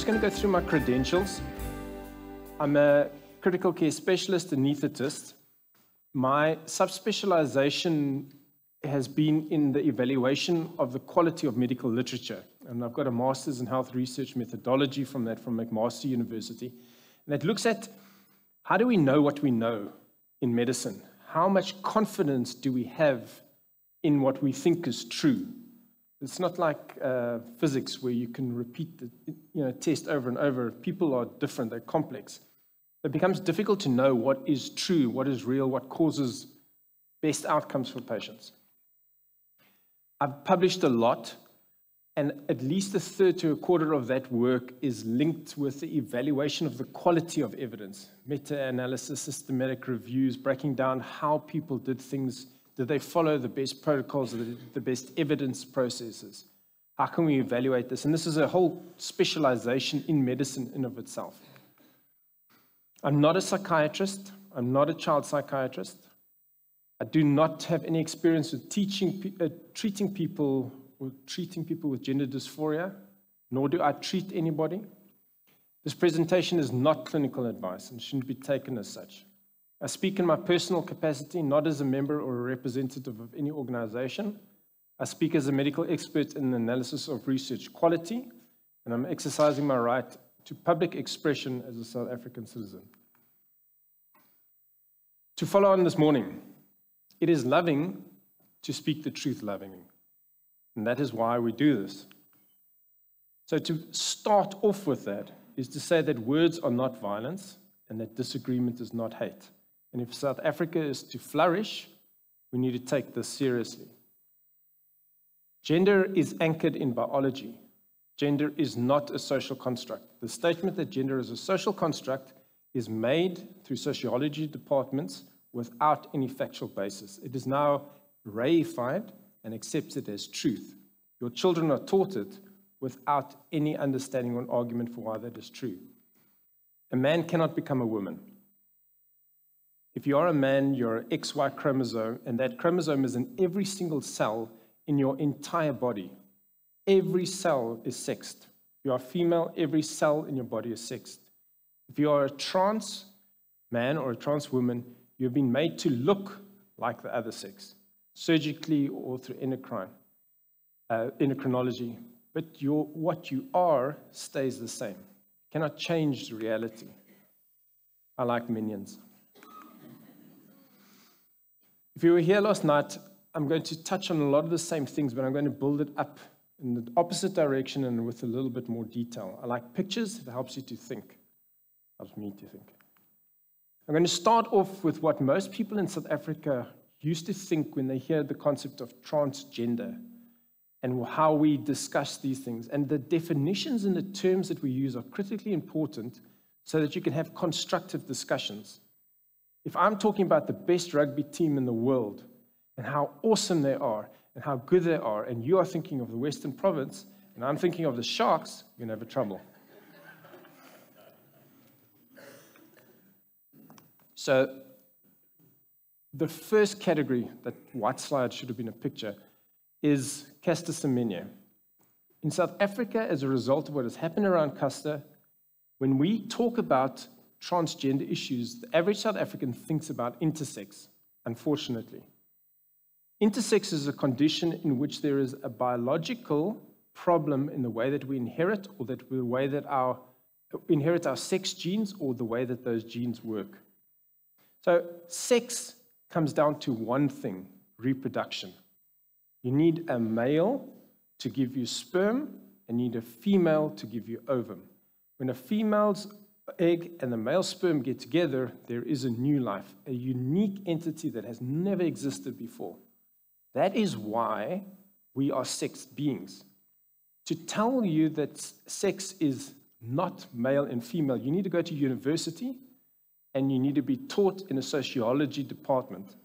just going to go through my credentials. I'm a critical care specialist anaesthetist. My subspecialization has been in the evaluation of the quality of medical literature. And I've got a master's in health research methodology from that from McMaster University. And that looks at how do we know what we know in medicine? How much confidence do we have in what we think is true? It's not like uh, physics where you can repeat the you know, test over and over. People are different, they're complex. It becomes difficult to know what is true, what is real, what causes best outcomes for patients. I've published a lot, and at least a third to a quarter of that work is linked with the evaluation of the quality of evidence, meta analysis, systematic reviews, breaking down how people did things do they follow the best protocols, the best evidence processes? How can we evaluate this? And this is a whole specialization in medicine in of itself. I'm not a psychiatrist. I'm not a child psychiatrist. I do not have any experience with teaching, uh, treating people or treating people with gender dysphoria, nor do I treat anybody. This presentation is not clinical advice and shouldn't be taken as such. I speak in my personal capacity, not as a member or a representative of any organization. I speak as a medical expert in the analysis of research quality, and I'm exercising my right to public expression as a South African citizen. To follow on this morning, it is loving to speak the truth lovingly, and that is why we do this. So, to start off with that is to say that words are not violence and that disagreement is not hate. And if South Africa is to flourish, we need to take this seriously. Gender is anchored in biology. Gender is not a social construct. The statement that gender is a social construct is made through sociology departments without any factual basis. It is now reified and accepted as truth. Your children are taught it without any understanding or argument for why that is true. A man cannot become a woman. If you are a man, you're XY chromosome, and that chromosome is in every single cell in your entire body. Every cell is sexed. If you are female, every cell in your body is sexed. If you are a trans man or a trans woman, you've been made to look like the other sex, surgically or through endocrine, uh, endocrinology. But your, what you are stays the same. Cannot change the reality. I like minions. If you were here last night, I'm going to touch on a lot of the same things, but I'm going to build it up in the opposite direction and with a little bit more detail. I like pictures, it helps you to think, helps me to think. I'm going to start off with what most people in South Africa used to think when they hear the concept of transgender and how we discuss these things. And the definitions and the terms that we use are critically important so that you can have constructive discussions. If I'm talking about the best rugby team in the world and how awesome they are and how good they are, and you are thinking of the Western Province and I'm thinking of the Sharks, you're going to have a trouble. So, the first category that white slide should have been a picture is Caster Semenya. In South Africa, as a result of what has happened around Caster, when we talk about transgender issues, the average South African thinks about intersex, unfortunately. Intersex is a condition in which there is a biological problem in the way that we inherit or that the way that our inherit our sex genes or the way that those genes work. So sex comes down to one thing, reproduction. You need a male to give you sperm and you need a female to give you ovum. When a female's egg and the male sperm get together, there is a new life, a unique entity that has never existed before. That is why we are sex beings. To tell you that sex is not male and female, you need to go to university and you need to be taught in a sociology department,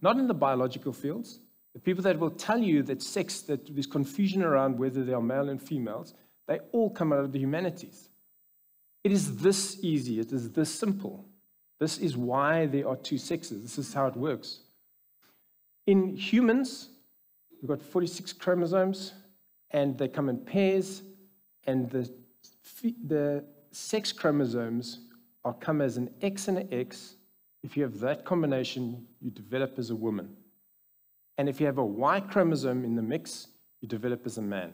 not in the biological fields. The people that will tell you that sex, that there's confusion around whether they are male and females, they all come out of the humanities. It is this easy, it is this simple. This is why there are two sexes. This is how it works. In humans, we've got 46 chromosomes, and they come in pairs, and the the sex chromosomes are come as an X and an X. If you have that combination, you develop as a woman. And if you have a Y chromosome in the mix, you develop as a man.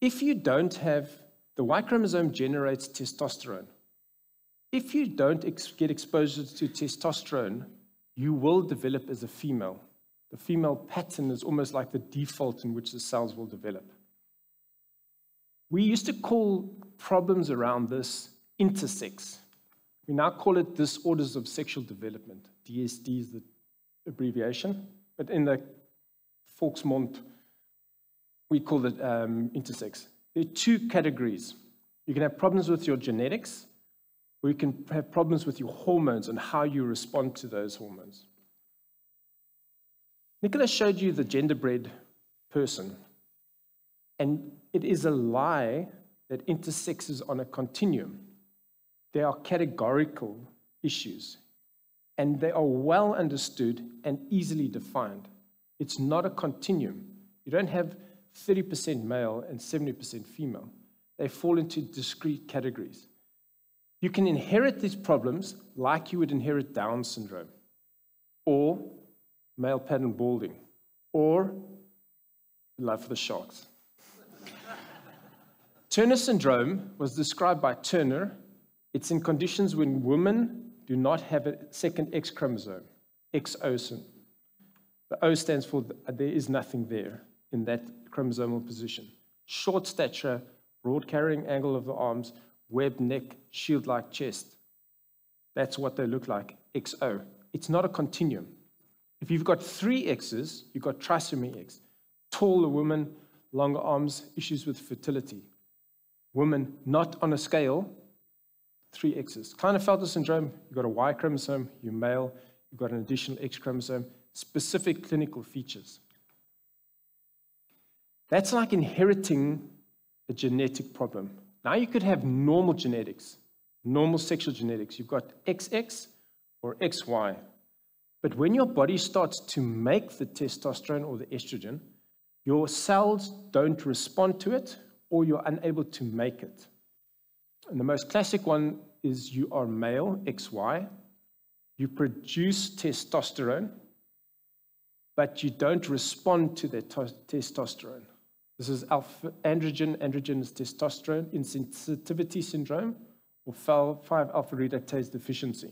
If you don't have, the Y chromosome generates testosterone. If you don't ex get exposure to testosterone, you will develop as a female. The female pattern is almost like the default in which the cells will develop. We used to call problems around this intersex. We now call it disorders of sexual development. DSD is the abbreviation, but in the Volksmond, we call it um, intersex. There are two categories. You can have problems with your genetics, or you can have problems with your hormones and how you respond to those hormones. Nicholas showed you the genderbread person, and it is a lie that intersex is on a continuum. They are categorical issues, and they are well understood and easily defined. It's not a continuum. You don't have 30% male and 70% female. They fall into discrete categories. You can inherit these problems like you would inherit Down syndrome, or male pattern balding, or love for the sharks. Turner syndrome was described by Turner. It's in conditions when women do not have a second X chromosome, XO. The O stands for there is nothing there in that chromosomal position. Short stature, broad carrying angle of the arms, webbed neck, shield like chest. That's what they look like, XO. It's not a continuum. If you've got three X's, you've got trisomy X. Taller woman, longer arms, issues with fertility. Woman not on a scale, three X's. Klinefelter syndrome, you've got a Y chromosome, you're male, you've got an additional X chromosome, specific clinical features. That's like inheriting a genetic problem. Now you could have normal genetics, normal sexual genetics. You've got XX or XY. But when your body starts to make the testosterone or the estrogen, your cells don't respond to it or you're unable to make it. And the most classic one is you are male, XY. You produce testosterone, but you don't respond to that testosterone. This is alpha androgen, androgenous testosterone insensitivity syndrome, or 5 alpha reductase deficiency.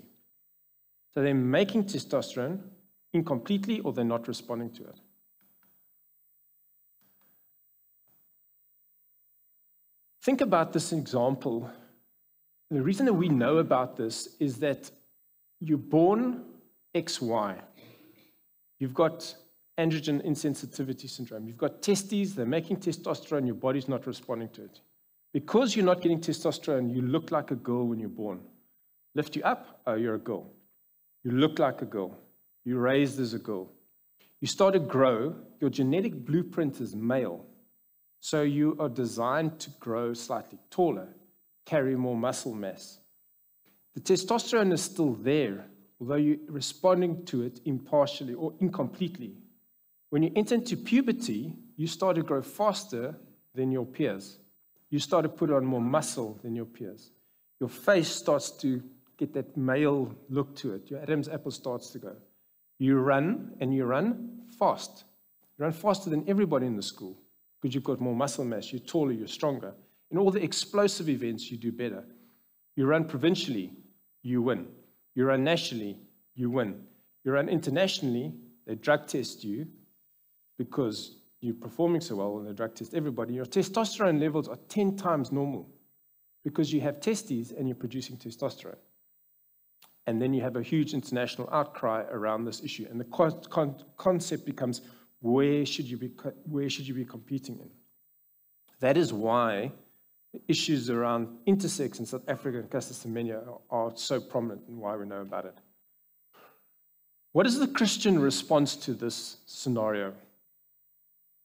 So they're making testosterone incompletely or they're not responding to it. Think about this example. The reason that we know about this is that you're born XY. You've got androgen insensitivity syndrome. You've got testes, they're making testosterone, your body's not responding to it. Because you're not getting testosterone, you look like a girl when you're born. Lift you up, oh, you're a girl. You look like a girl. You're raised as a girl. You start to grow, your genetic blueprint is male. So you are designed to grow slightly taller, carry more muscle mass. The testosterone is still there, although you're responding to it impartially or incompletely when you enter into puberty, you start to grow faster than your peers. You start to put on more muscle than your peers. Your face starts to get that male look to it. Your Adam's apple starts to go. You run and you run fast. You run faster than everybody in the school because you've got more muscle mass. You're taller, you're stronger. In all the explosive events, you do better. You run provincially, you win. You run nationally, you win. You run internationally, they drug test you, because you're performing so well on the drug test, everybody, your testosterone levels are 10 times normal because you have testes and you're producing testosterone. And then you have a huge international outcry around this issue. And the con con concept becomes where should, you be, where should you be competing in? That is why issues around intersex in South Africa and are, are so prominent and why we know about it. What is the Christian response to this scenario?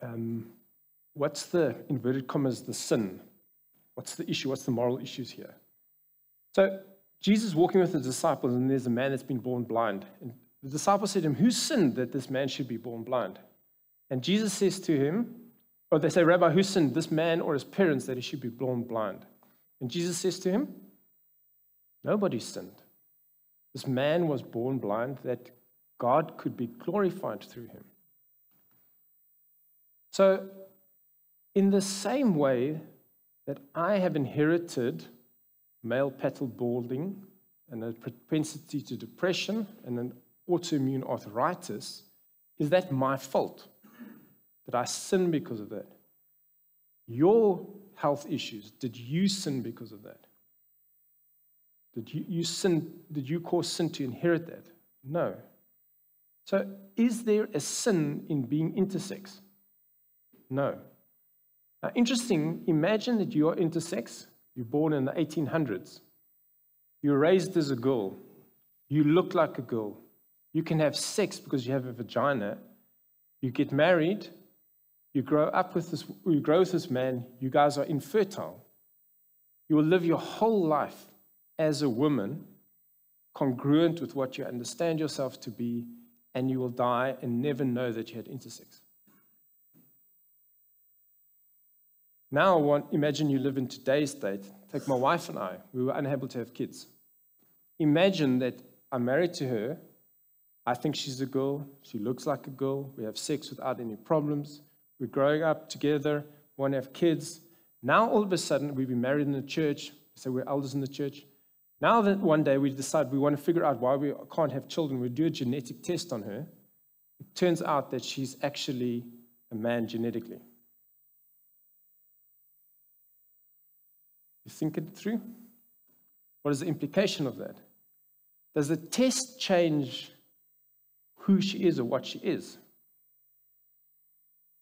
Um, what's the, inverted commas, the sin? What's the issue? What's the moral issues here? So Jesus walking with the disciples, and there's a man that's been born blind. And the disciples said to him, Who sinned that this man should be born blind? And Jesus says to him, or they say, Rabbi, who sinned, this man or his parents, that he should be born blind? And Jesus says to him, Nobody sinned. This man was born blind that God could be glorified through him. So, in the same way that I have inherited male pattern balding and a propensity to depression and an autoimmune arthritis, is that my fault? Did I sin because of that? Your health issues, did you sin because of that? Did you, you sin, did you cause sin to inherit that? No. So is there a sin in being intersex? No. Now, interesting, imagine that you're intersex, you're born in the 1800s, you're raised as a girl, you look like a girl, you can have sex because you have a vagina, you get married, you grow up with this, you grow with this man, you guys are infertile. You will live your whole life as a woman, congruent with what you understand yourself to be, and you will die and never know that you had intersex. Now, imagine you live in today's state. Take my wife and I, we were unable to have kids. Imagine that I'm married to her. I think she's a girl. She looks like a girl. We have sex without any problems. We're growing up together, We want to have kids. Now, all of a sudden, we've been married in the church, so we're elders in the church. Now that one day we decide we want to figure out why we can't have children, we do a genetic test on her. It turns out that she's actually a man genetically. You think it through? What is the implication of that? Does the test change who she is or what she is?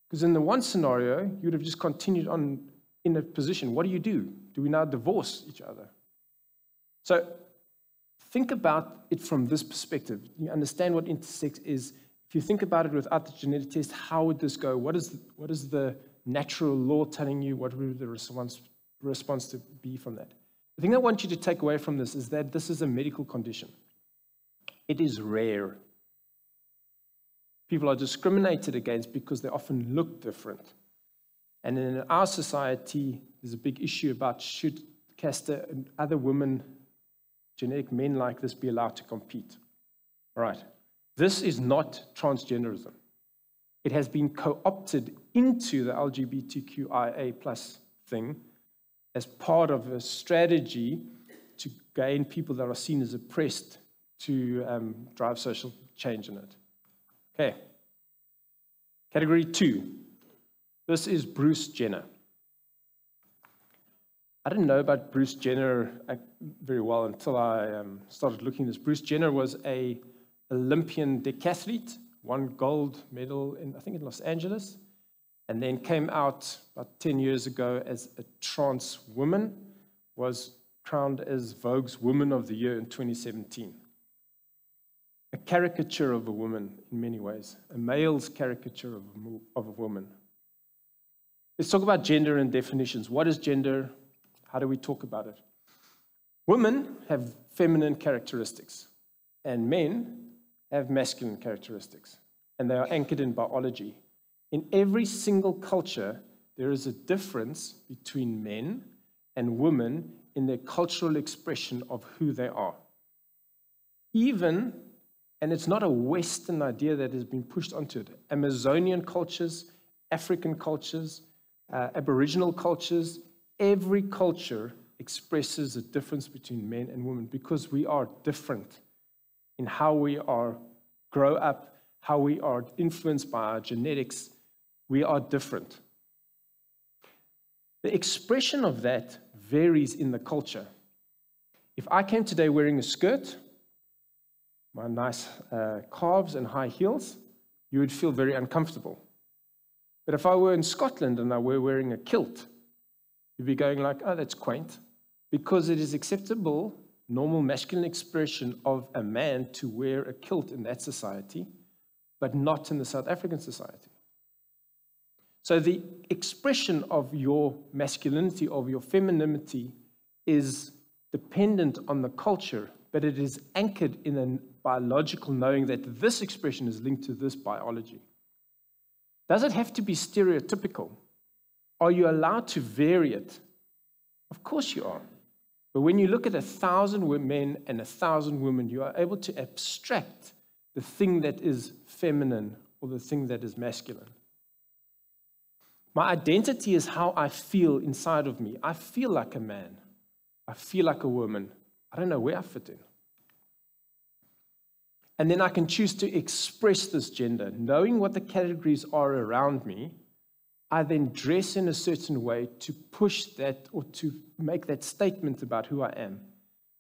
Because in the one scenario, you would have just continued on in a position. What do you do? Do we now divorce each other? So think about it from this perspective. You understand what intersex is. If you think about it without the genetic test, how would this go? What is, what is the natural law telling you? What would the response, response to be from that? The thing I want you to take away from this is that this is a medical condition. It is rare people are discriminated against because they often look different. And in our society, there's a big issue about should Caster and other women, genetic men like this, be allowed to compete? All right. This is not transgenderism. It has been co opted into the LGBTQIA plus thing as part of a strategy to gain people that are seen as oppressed to um, drive social change in it. Okay. Category two. This is Bruce Jenner. I didn't know about Bruce Jenner uh, very well until I um, started looking this. Bruce Jenner was a Olympian decathlete, won gold medal in I think in Los Angeles, and then came out about 10 years ago as a trans woman, was crowned as Vogue's Woman of the Year in 2017 a caricature of a woman in many ways, a male's caricature of a, of a woman. Let's talk about gender and definitions. What is gender? How do we talk about it? Women have feminine characteristics, and men have masculine characteristics, and they are anchored in biology. In every single culture, there is a difference between men and women in their cultural expression of who they are. Even and it's not a Western idea that has been pushed onto it. Amazonian cultures, African cultures, uh, Aboriginal cultures, every culture expresses a difference between men and women because we are different in how we are grow up, how we are influenced by our genetics. We are different. The expression of that varies in the culture. If I came today wearing a skirt, my nice uh, calves and high heels, you would feel very uncomfortable. But if I were in Scotland and I were wearing a kilt, you'd be going like, oh, that's quaint, because it is acceptable, normal masculine expression of a man to wear a kilt in that society, but not in the South African society. So the expression of your masculinity, of your femininity, is dependent on the culture, but it is anchored in a biological knowing that this expression is linked to this biology. Does it have to be stereotypical? Are you allowed to vary it? Of course you are. But when you look at a thousand men and a thousand women, you are able to abstract the thing that is feminine or the thing that is masculine. My identity is how I feel inside of me. I feel like a man. I feel like a woman. I don't know where I fit in. And then I can choose to express this gender. Knowing what the categories are around me, I then dress in a certain way to push that or to make that statement about who I am.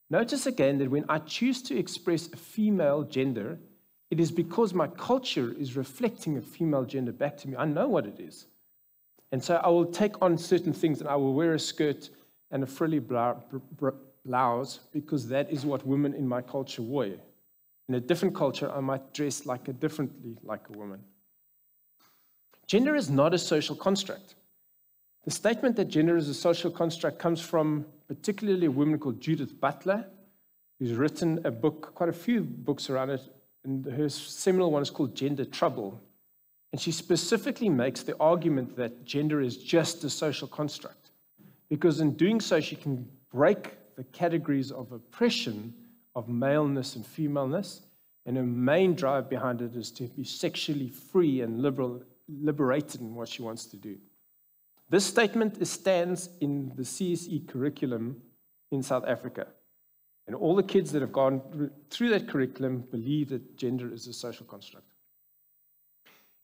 Notice again that when I choose to express a female gender, it is because my culture is reflecting a female gender back to me. I know what it is. And so I will take on certain things and I will wear a skirt and a frilly blouse because that is what women in my culture wear. In a different culture, I might dress like a differently like a woman. Gender is not a social construct. The statement that gender is a social construct comes from particularly a woman called Judith Butler, who's written a book, quite a few books around it, and her seminal one is called Gender Trouble. And she specifically makes the argument that gender is just a social construct, because in doing so, she can break the categories of oppression of maleness and femaleness. And her main drive behind it is to be sexually free and liberal, liberated in what she wants to do. This statement stands in the CSE curriculum in South Africa. And all the kids that have gone through that curriculum believe that gender is a social construct.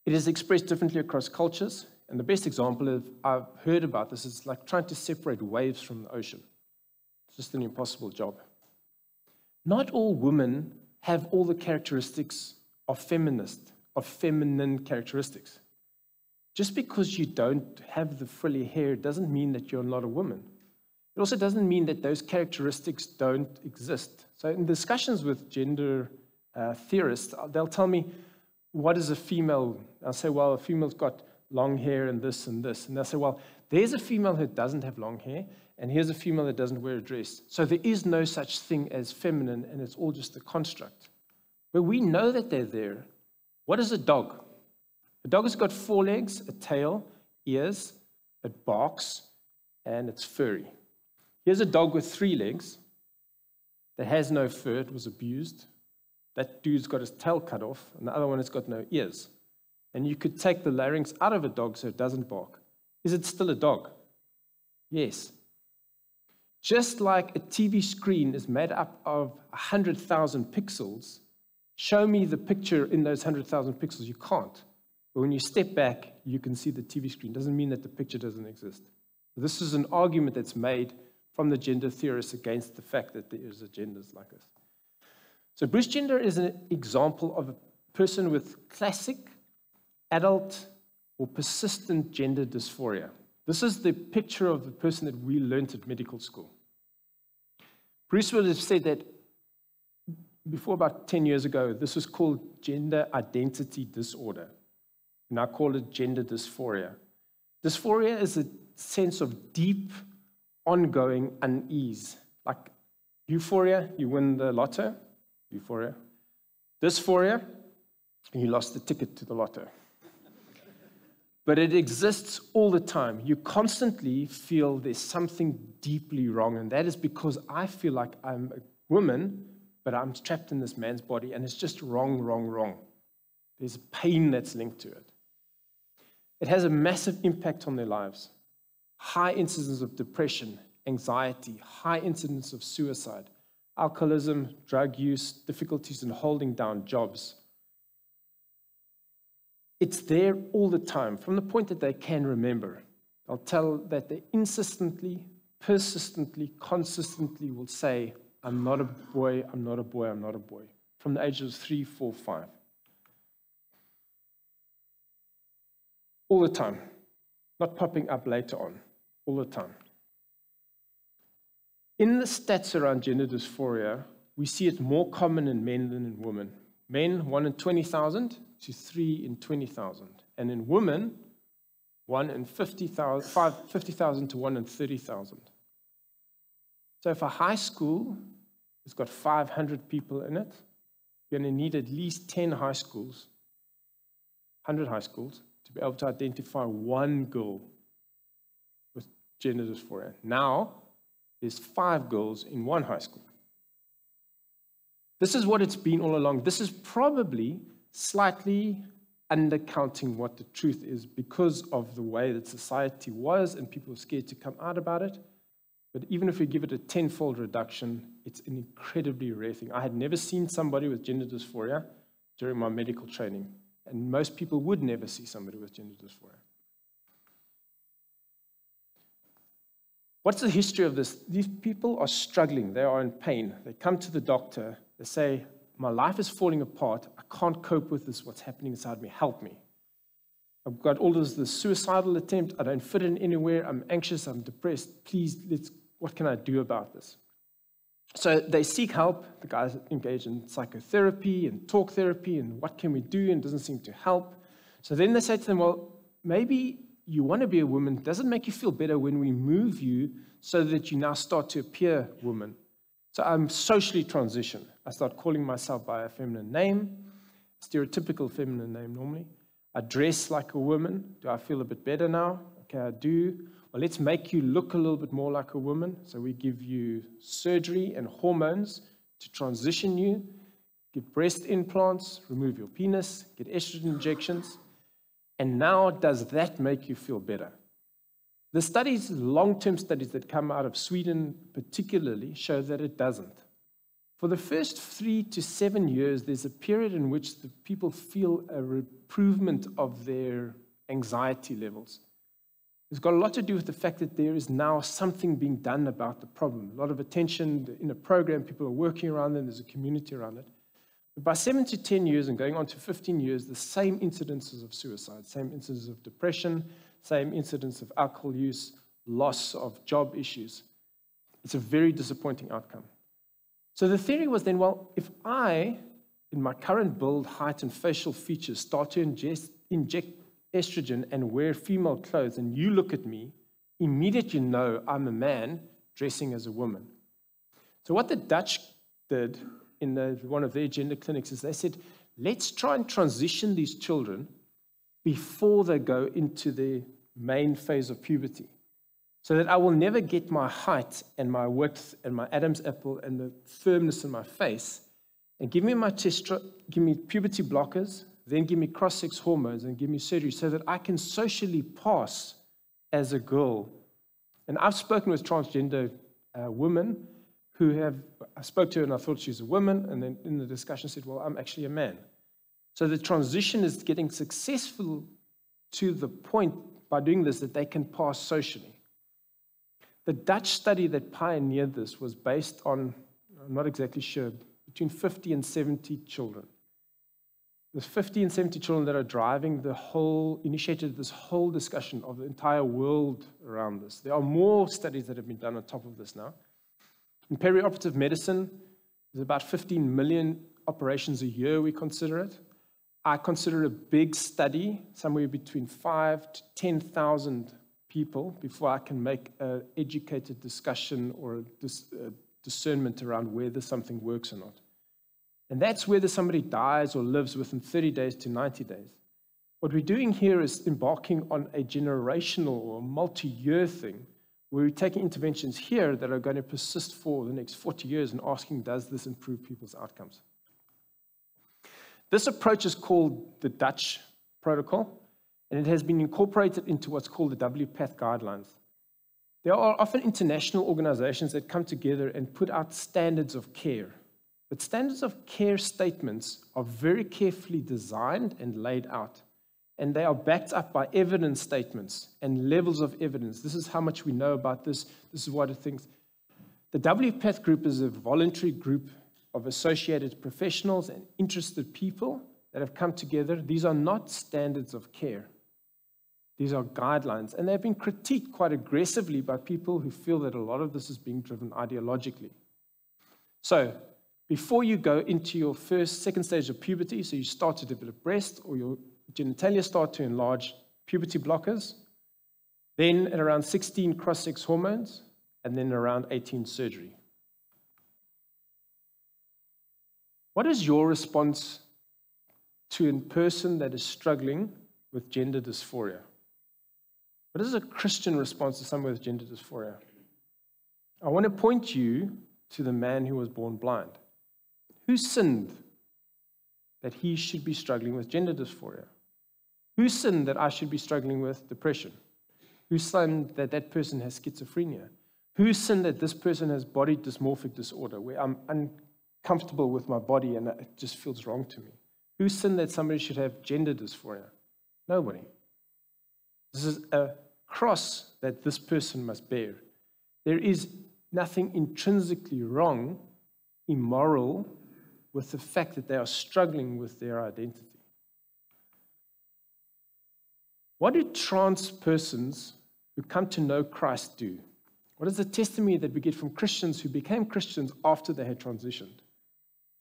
It is expressed differently across cultures, and the best example of, I've heard about this is like trying to separate waves from the ocean. It's just an impossible job. Not all women have all the characteristics of feminist, of feminine characteristics. Just because you don't have the frilly hair doesn't mean that you're not a woman. It also doesn't mean that those characteristics don't exist. So, in discussions with gender uh, theorists, they'll tell me, what is a female? I'll say, well, a female's got long hair and this and this. And they'll say, well, there's a female who doesn't have long hair, and here's a female that doesn't wear a dress. So there is no such thing as feminine, and it's all just a construct. But we know that they're there. What is a dog? A dog has got four legs, a tail, ears, it barks, and it's furry. Here's a dog with three legs that has no fur, it was abused, that dude's got his tail cut off, and the other one has got no ears. And you could take the larynx out of a dog so it doesn't bark. Is it still a dog? Yes. Just like a TV screen is made up of 100,000 pixels, show me the picture in those 100,000 pixels. You can't. But when you step back, you can see the TV screen. Doesn't mean that the picture doesn't exist. This is an argument that's made from the gender theorists against the fact that there is agendas like this. So Bruce Jenner is an example of a person with classic adult or persistent gender dysphoria. This is the picture of the person that we learned at medical school. Bruce would have said that before about 10 years ago, this was called gender identity disorder. And I call it gender dysphoria. Dysphoria is a sense of deep, ongoing unease. Like euphoria, you win the lotto, euphoria. Dysphoria, and you lost the ticket to the lotto. but it exists all the time. You constantly feel there's something deeply wrong, and that is because I feel like I'm a woman, but I'm trapped in this man's body, and it's just wrong, wrong, wrong. There's pain that's linked to it. It has a massive impact on their lives. High incidence of depression, anxiety, high incidence of suicide, alcoholism, drug use, difficulties in holding down jobs. It's there all the time, from the point that they can remember. They'll tell that they insistently, persistently, consistently will say, I'm not a boy, I'm not a boy, I'm not a boy, from the ages of three, four, five. All the time, not popping up later on, all the time. In the stats around gender dysphoria, we see it more common in men than in women. Men, 1 in 20,000 to 3 in 20,000. And in women, 1 in 50,000 50, to 1 in 30,000. So if a high school has got 500 people in it, you're going to need at least 10 high schools, 100 high schools, to be able to identify one girl with gender dysphoria. Now, there's five girls in one high school. This is what it's been all along. This is probably slightly undercounting what the truth is because of the way that society was and people were scared to come out about it. But even if we give it a tenfold reduction, it's an incredibly rare thing. I had never seen somebody with gender dysphoria during my medical training, and most people would never see somebody with gender dysphoria. What's the history of this? These people are struggling, they are in pain. They come to the doctor, they say, My life is falling apart. I can't cope with this, what's happening inside me. Help me. I've got all this, this suicidal attempt. I don't fit in anywhere. I'm anxious. I'm depressed. Please, let's, what can I do about this? So they seek help. The guys engage in psychotherapy and talk therapy and what can we do and doesn't seem to help. So then they say to them, well, maybe you want to be a woman. Does it make you feel better when we move you so that you now start to appear woman? So I'm socially transitioned. I start calling myself by a feminine name, stereotypical feminine name normally. I dress like a woman. Do I feel a bit better now? Okay, I do. Well, let's make you look a little bit more like a woman. So we give you surgery and hormones to transition you, give breast implants, remove your penis, get estrogen injections. And now, does that make you feel better? The studies, long term studies that come out of Sweden particularly, show that it doesn't. For the first three to seven years, there's a period in which the people feel a improvement of their anxiety levels. It's got a lot to do with the fact that there is now something being done about the problem. A lot of attention in a program, people are working around it, there's a community around it. But by seven to 10 years and going on to 15 years, the same incidences of suicide, same incidences of depression, same incidence of alcohol use, loss of job issues. It's a very disappointing outcome. So the theory was then well, if I, in my current build, height, and facial features, start to ingest, inject estrogen and wear female clothes, and you look at me, immediately know I'm a man dressing as a woman. So, what the Dutch did in the, one of their gender clinics is they said, let's try and transition these children before they go into the main phase of puberty so that I will never get my height and my width and my Adam's apple and the firmness in my face. And give me my testro- give me puberty blockers, then give me cross-sex hormones and give me surgery so that I can socially pass as a girl. And I've spoken with transgender uh, women who have, I spoke to her and I thought she's a woman, and then in the discussion said, well, I'm actually a man. So the transition is getting successful to the point by doing this that they can pass socially. The Dutch study that pioneered this was based on, I'm not exactly sure, between 50 and 70 children. There's 50 and 70 children that are driving the whole, initiated this whole discussion of the entire world around this. There are more studies that have been done on top of this now. In perioperative medicine, there's about 15 million operations a year, we consider it. I consider a big study, somewhere between five to 10,000 people before I can make an educated discussion or dis, discernment around whether something works or not. And that's whether somebody dies or lives within 30 days to 90 days. What we're doing here is embarking on a generational or multi year thing we're taking interventions here that are going to persist for the next 40 years and asking, does this improve people's outcomes? This approach is called the Dutch protocol and it has been incorporated into what's called the WPATH guidelines. There are often international organizations that come together and put out standards of care. But standards of care statements are very carefully designed and laid out. And they are backed up by evidence statements and levels of evidence. This is how much we know about this. This is what it thinks. The WPATH group is a voluntary group of associated professionals and interested people that have come together. These are not standards of care. These are guidelines, and they've been critiqued quite aggressively by people who feel that a lot of this is being driven ideologically. So, before you go into your first, second stage of puberty, so you start to develop breast or your genitalia start to enlarge, puberty blockers, then at around 16 cross sex hormones, and then around 18 surgery. What is your response to a person that is struggling with gender dysphoria? What is a Christian response to someone with gender dysphoria? I want to point you to the man who was born blind. Who sinned that he should be struggling with gender dysphoria? Who sinned that I should be struggling with depression? Who sinned that that person has schizophrenia? Who sinned that this person has body dysmorphic disorder, where I'm uncomfortable with my body and it just feels wrong to me? Who sinned that somebody should have gender dysphoria? Nobody. This is a cross that this person must bear. There is nothing intrinsically wrong, immoral, with the fact that they are struggling with their identity. What do trans persons who come to know Christ do? What is the testimony that we get from Christians who became Christians after they had transitioned?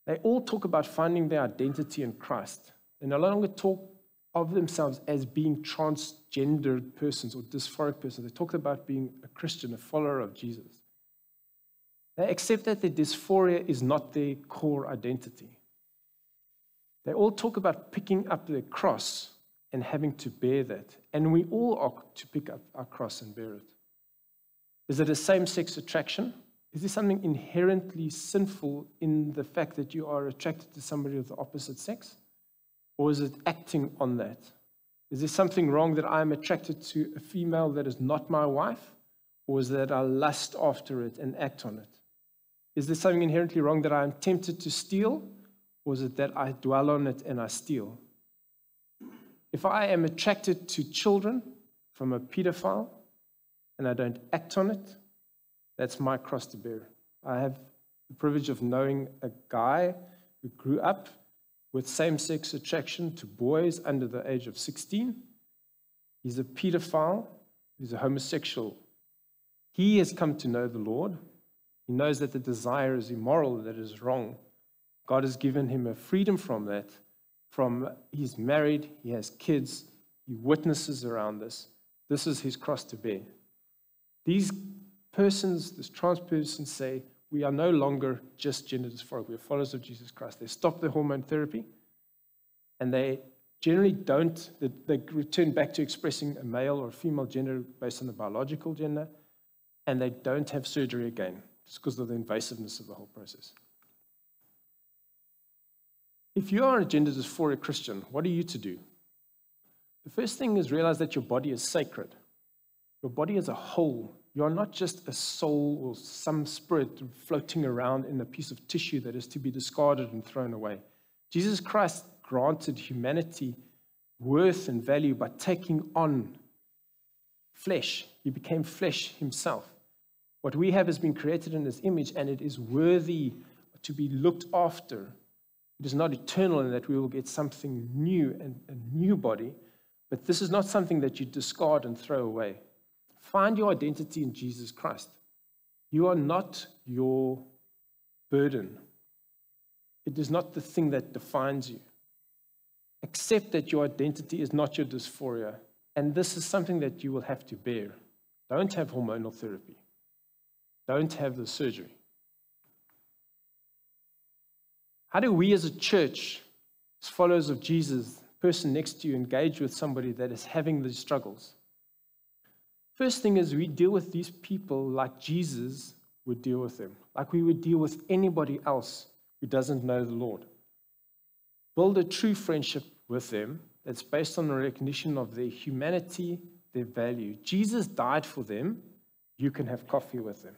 They all talk about finding their identity in Christ. They no longer talk of themselves as being transgendered persons or dysphoric persons. They talk about being a Christian, a follower of Jesus. They accept that their dysphoria is not their core identity. They all talk about picking up their cross and having to bear that. And we all ought to pick up our cross and bear it. Is it a same sex attraction? Is there something inherently sinful in the fact that you are attracted to somebody of the opposite sex? Or is it acting on that? Is there something wrong that I am attracted to a female that is not my wife? Or is that I lust after it and act on it? Is there something inherently wrong that I am tempted to steal? Or is it that I dwell on it and I steal? If I am attracted to children from a pedophile and I don't act on it, that's my cross to bear. I have the privilege of knowing a guy who grew up with same sex attraction to boys under the age of 16. He's a pedophile, he's a homosexual. He has come to know the Lord. He knows that the desire is immoral, that is wrong. God has given him a freedom from that. From he's married, he has kids, he witnesses around this. This is his cross to bear. These persons, this trans persons say, we are no longer just gender dysphoric. We are followers of Jesus Christ. They stop the hormone therapy and they generally don't, they return back to expressing a male or a female gender based on the biological gender, and they don't have surgery again just because of the invasiveness of the whole process. If you are a gender dysphoric Christian, what are you to do? The first thing is realize that your body is sacred. Your body as a whole you are not just a soul or some spirit floating around in a piece of tissue that is to be discarded and thrown away. Jesus Christ granted humanity worth and value by taking on flesh. He became flesh himself. What we have has been created in his image, and it is worthy to be looked after. It is not eternal in that we will get something new and a new body, but this is not something that you discard and throw away. Find your identity in Jesus Christ. You are not your burden, it is not the thing that defines you. Accept that your identity is not your dysphoria, and this is something that you will have to bear. Don't have hormonal therapy, don't have the surgery. How do we as a church, as followers of Jesus, person next to you, engage with somebody that is having these struggles? First thing is, we deal with these people like Jesus would deal with them, like we would deal with anybody else who doesn't know the Lord. Build a true friendship with them that's based on the recognition of their humanity, their value. Jesus died for them, you can have coffee with them.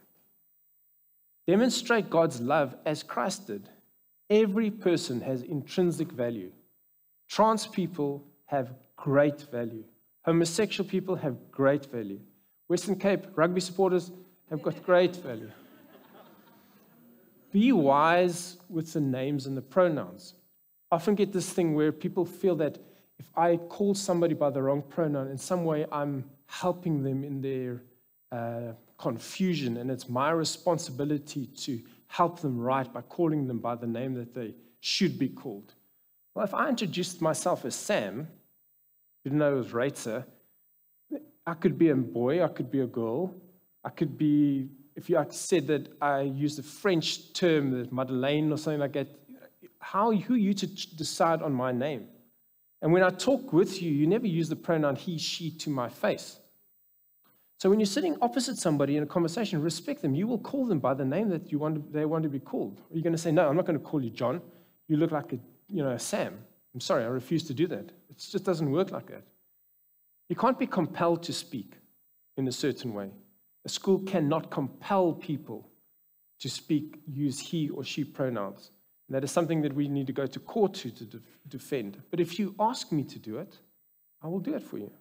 Demonstrate God's love as Christ did. Every person has intrinsic value. Trans people have great value. Homosexual people have great value. Western Cape rugby supporters have got great value. Be wise with the names and the pronouns. I often get this thing where people feel that if I call somebody by the wrong pronoun, in some way I'm helping them in their uh, confusion, and it's my responsibility to help them right by calling them by the name that they should be called. Well, if I introduced myself as Sam, didn't know it was Rachel, I could be a boy, I could be a girl, I could be, if you said that I used a French term, that Madeleine or something like that, how who are you to decide on my name? And when I talk with you, you never use the pronoun he, she to my face. So when you're sitting opposite somebody in a conversation, respect them. You will call them by the name that you want to, they want to be called. Are you going to say, no, I'm not going to call you John. You look like a, you know, a Sam. I'm sorry, I refuse to do that. It just doesn't work like that. You can't be compelled to speak in a certain way. A school cannot compel people to speak, use he or she pronouns. And that is something that we need to go to court to, to defend. But if you ask me to do it, I will do it for you.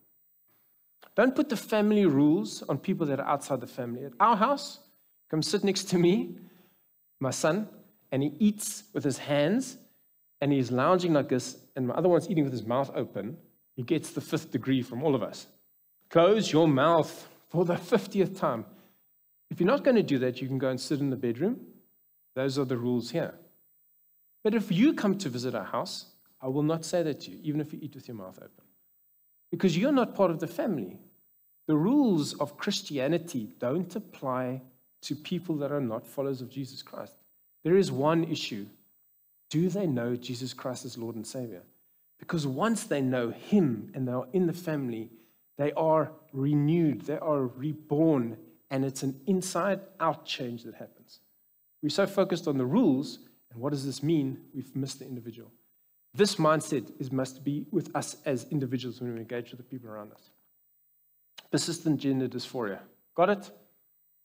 Don't put the family rules on people that are outside the family. At our house, come sit next to me, my son, and he eats with his hands and he's lounging like this, and my other one's eating with his mouth open. He gets the fifth degree from all of us. Close your mouth for the 50th time. If you're not going to do that, you can go and sit in the bedroom. Those are the rules here. But if you come to visit our house, I will not say that to you, even if you eat with your mouth open because you're not part of the family. The rules of Christianity don't apply to people that are not followers of Jesus Christ. There is one issue do they know Jesus Christ as Lord and Savior? Because once they know Him and they are in the family, they are renewed, they are reborn, and it's an inside out change that happens. We're so focused on the rules, and what does this mean? We've missed the individual. This mindset is, must be with us as individuals when we engage with the people around us. Persistent gender dysphoria. Got it?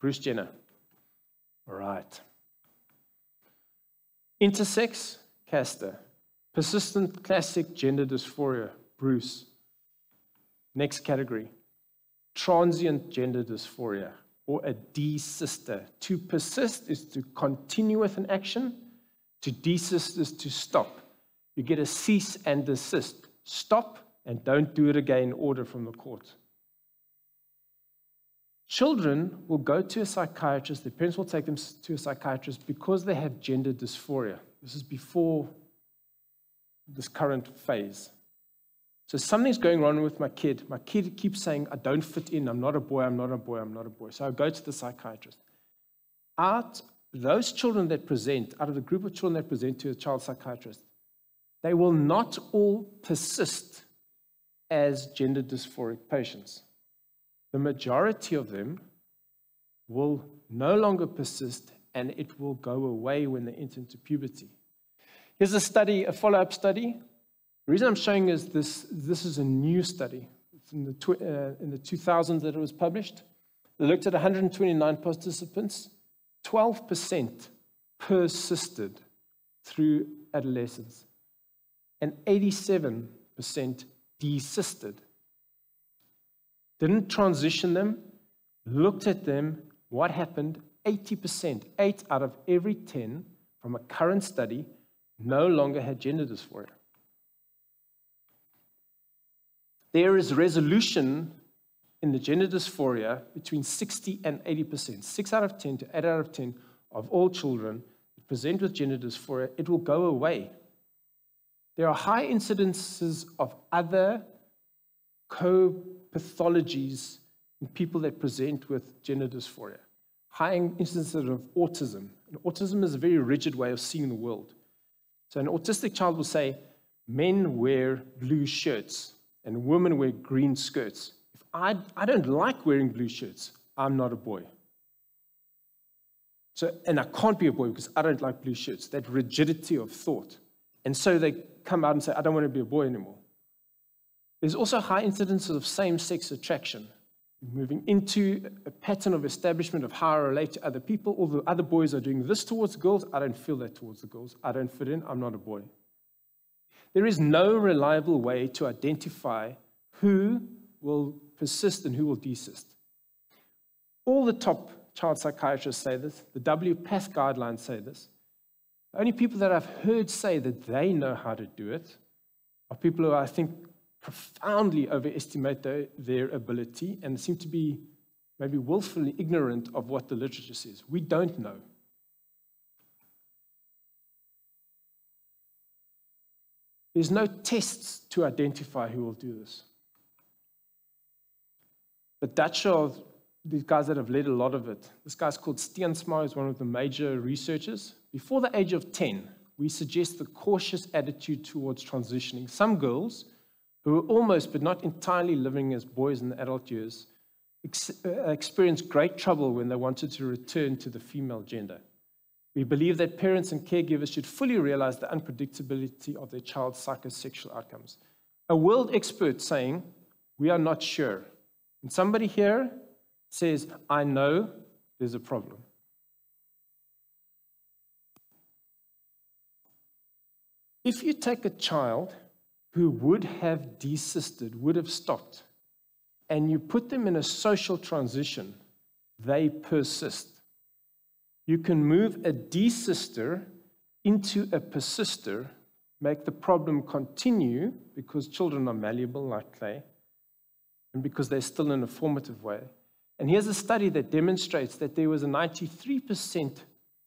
Bruce Jenner. All right. Intersex, Caster. Persistent classic gender dysphoria, Bruce. Next category. Transient gender dysphoria, or a desister. To persist is to continue with an action, to desist is to stop. You get a cease and desist. Stop and don't do it again order from the court. Children will go to a psychiatrist, their parents will take them to a psychiatrist because they have gender dysphoria. This is before this current phase. So something's going wrong with my kid. My kid keeps saying, I don't fit in. I'm not a boy. I'm not a boy. I'm not a boy. So I go to the psychiatrist. Out those children that present, out of the group of children that present to a child psychiatrist, they will not all persist as gender dysphoric patients. The majority of them will no longer persist and it will go away when they enter into puberty. Here's a study, a follow up study. The reason I'm showing is this this is a new study. In the, uh, in the 2000s that it was published. They looked at 129 participants. 12% persisted through adolescence and 87% desisted. Didn't transition them, looked at them, what happened? 80%, 8 out of every 10 from a current study, no longer had gender dysphoria. There is resolution in the gender dysphoria between 60 and 80%. 6 out of 10 to 8 out of 10 of all children present with gender dysphoria, it will go away there are high incidences of other co-pathologies in people that present with gender dysphoria. High incidences of autism. And autism is a very rigid way of seeing the world. So an autistic child will say, men wear blue shirts and women wear green skirts. If I, I don't like wearing blue shirts, I'm not a boy. So, and I can't be a boy because I don't like blue shirts, that rigidity of thought. And so they come out and say, I don't want to be a boy anymore. There's also high incidences of same sex attraction, moving into a pattern of establishment of how I relate to other people. All the other boys are doing this towards girls, I don't feel that towards the girls. I don't fit in, I'm not a boy. There is no reliable way to identify who will persist and who will desist. All the top child psychiatrists say this, the WPATH guidelines say this. The only people that I've heard say that they know how to do it are people who I think profoundly overestimate their, their ability and seem to be maybe willfully ignorant of what the literature says. We don't know. There's no tests to identify who will do this. The Dutch are these guys that have led a lot of it. This guy's called Steensma, he's one of the major researchers. Before the age of 10, we suggest the cautious attitude towards transitioning. Some girls who are almost but not entirely living as boys in the adult years ex- uh, experienced great trouble when they wanted to return to the female gender. We believe that parents and caregivers should fully realize the unpredictability of their child's psychosexual outcomes. A world expert saying, We are not sure. And somebody here says, I know there's a problem. If you take a child who would have desisted, would have stopped, and you put them in a social transition, they persist. You can move a desister into a persister, make the problem continue because children are malleable like clay, and because they're still in a formative way. And here's a study that demonstrates that there was a 93%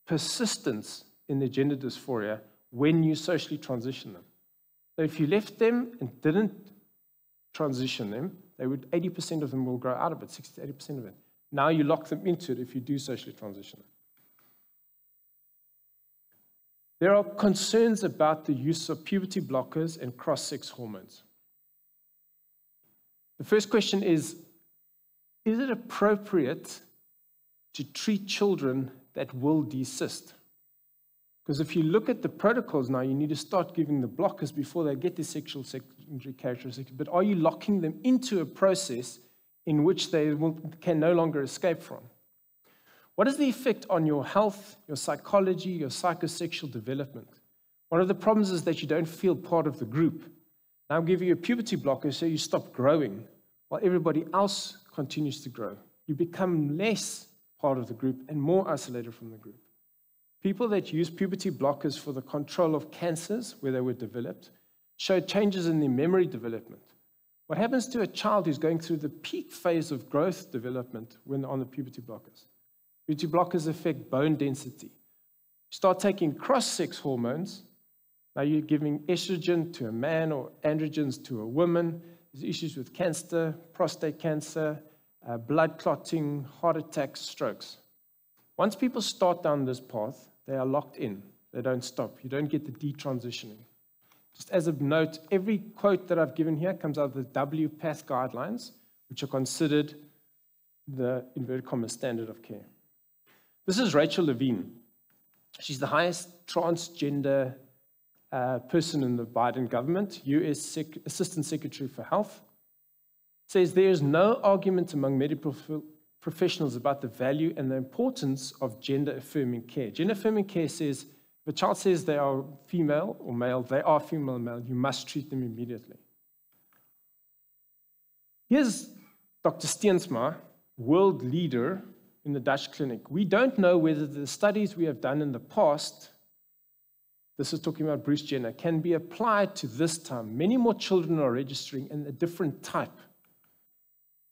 persistence in their gender dysphoria when you socially transition them. So if you left them and didn't transition them, they would 80% of them will grow out of it, 60 to 80% of it. Now you lock them into it if you do socially transition them. There are concerns about the use of puberty blockers and cross sex hormones. The first question is Is it appropriate to treat children that will desist? Because if you look at the protocols now, you need to start giving the blockers before they get the sexual secondary characteristics. But are you locking them into a process in which they will, can no longer escape from? What is the effect on your health, your psychology, your psychosexual development? One of the problems is that you don't feel part of the group. Now giving you a puberty blocker so you stop growing while everybody else continues to grow. You become less part of the group and more isolated from the group. People that use puberty blockers for the control of cancers where they were developed showed changes in their memory development. What happens to a child who's going through the peak phase of growth development when on the puberty blockers? Puberty blockers affect bone density. Start taking cross sex hormones. Now you're giving estrogen to a man or androgens to a woman. Issues with cancer, prostate cancer, uh, blood clotting, heart attacks, strokes. Once people start down this path, they are locked in. They don't stop. You don't get the detransitioning. Just as a note, every quote that I've given here comes out of the WPATH guidelines, which are considered the inverted commas standard of care. This is Rachel Levine. She's the highest transgender uh, person in the Biden government, US Sec- Assistant Secretary for Health. Says there is no argument among medical professionals about the value and the importance of gender affirming care. Gender affirming care says if a child says they are female or male, they are female or male, you must treat them immediately. Here's Dr. Steensma, world leader in the Dutch clinic. We don't know whether the studies we have done in the past, this is talking about Bruce Jenner, can be applied to this time. Many more children are registering in a different type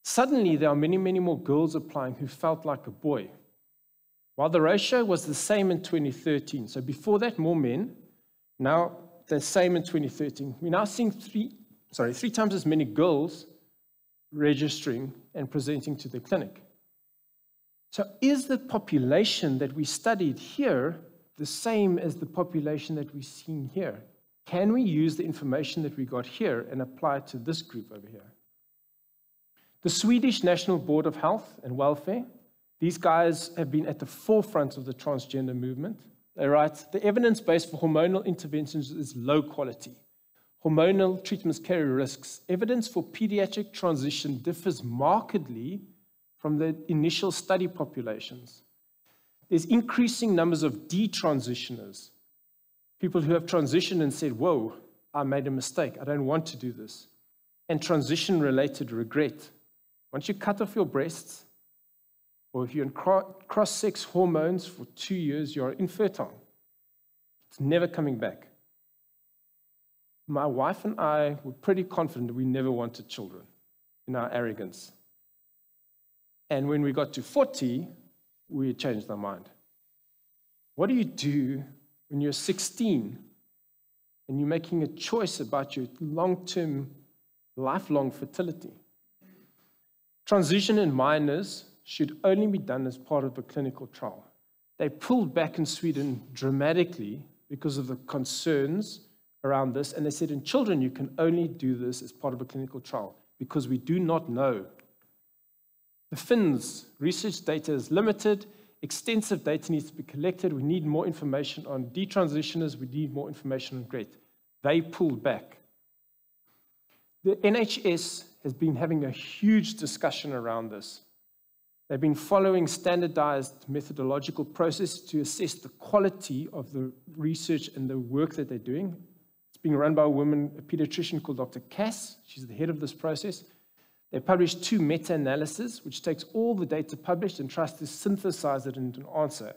Suddenly, there are many, many more girls applying who felt like a boy. While the ratio was the same in 2013, so before that, more men, now the same in 2013. We're now seeing three, sorry, three times as many girls registering and presenting to the clinic. So, is the population that we studied here the same as the population that we've seen here? Can we use the information that we got here and apply it to this group over here? The Swedish National Board of Health and Welfare, these guys have been at the forefront of the transgender movement. They write The evidence base for hormonal interventions is low quality. Hormonal treatments carry risks. Evidence for pediatric transition differs markedly from the initial study populations. There's increasing numbers of detransitioners, people who have transitioned and said, Whoa, I made a mistake. I don't want to do this. And transition related regret. Once you cut off your breasts, or if you're in cross sex hormones for two years, you're infertile. It's never coming back. My wife and I were pretty confident we never wanted children in our arrogance. And when we got to 40, we changed our mind. What do you do when you're 16 and you're making a choice about your long term, lifelong fertility? Transition in minors should only be done as part of a clinical trial. They pulled back in Sweden dramatically because of the concerns around this, and they said in children you can only do this as part of a clinical trial because we do not know The Finns research data is limited. Extensive data needs to be collected. We need more information on detransitioners. We need more information on GRET. They pulled back. The NHS has been having a huge discussion around this. They've been following standardized methodological process to assess the quality of the research and the work that they're doing. It's being run by a woman, a pediatrician called Dr. Cass. She's the head of this process. They published two meta-analyses, which takes all the data published and tries to synthesize it into an answer.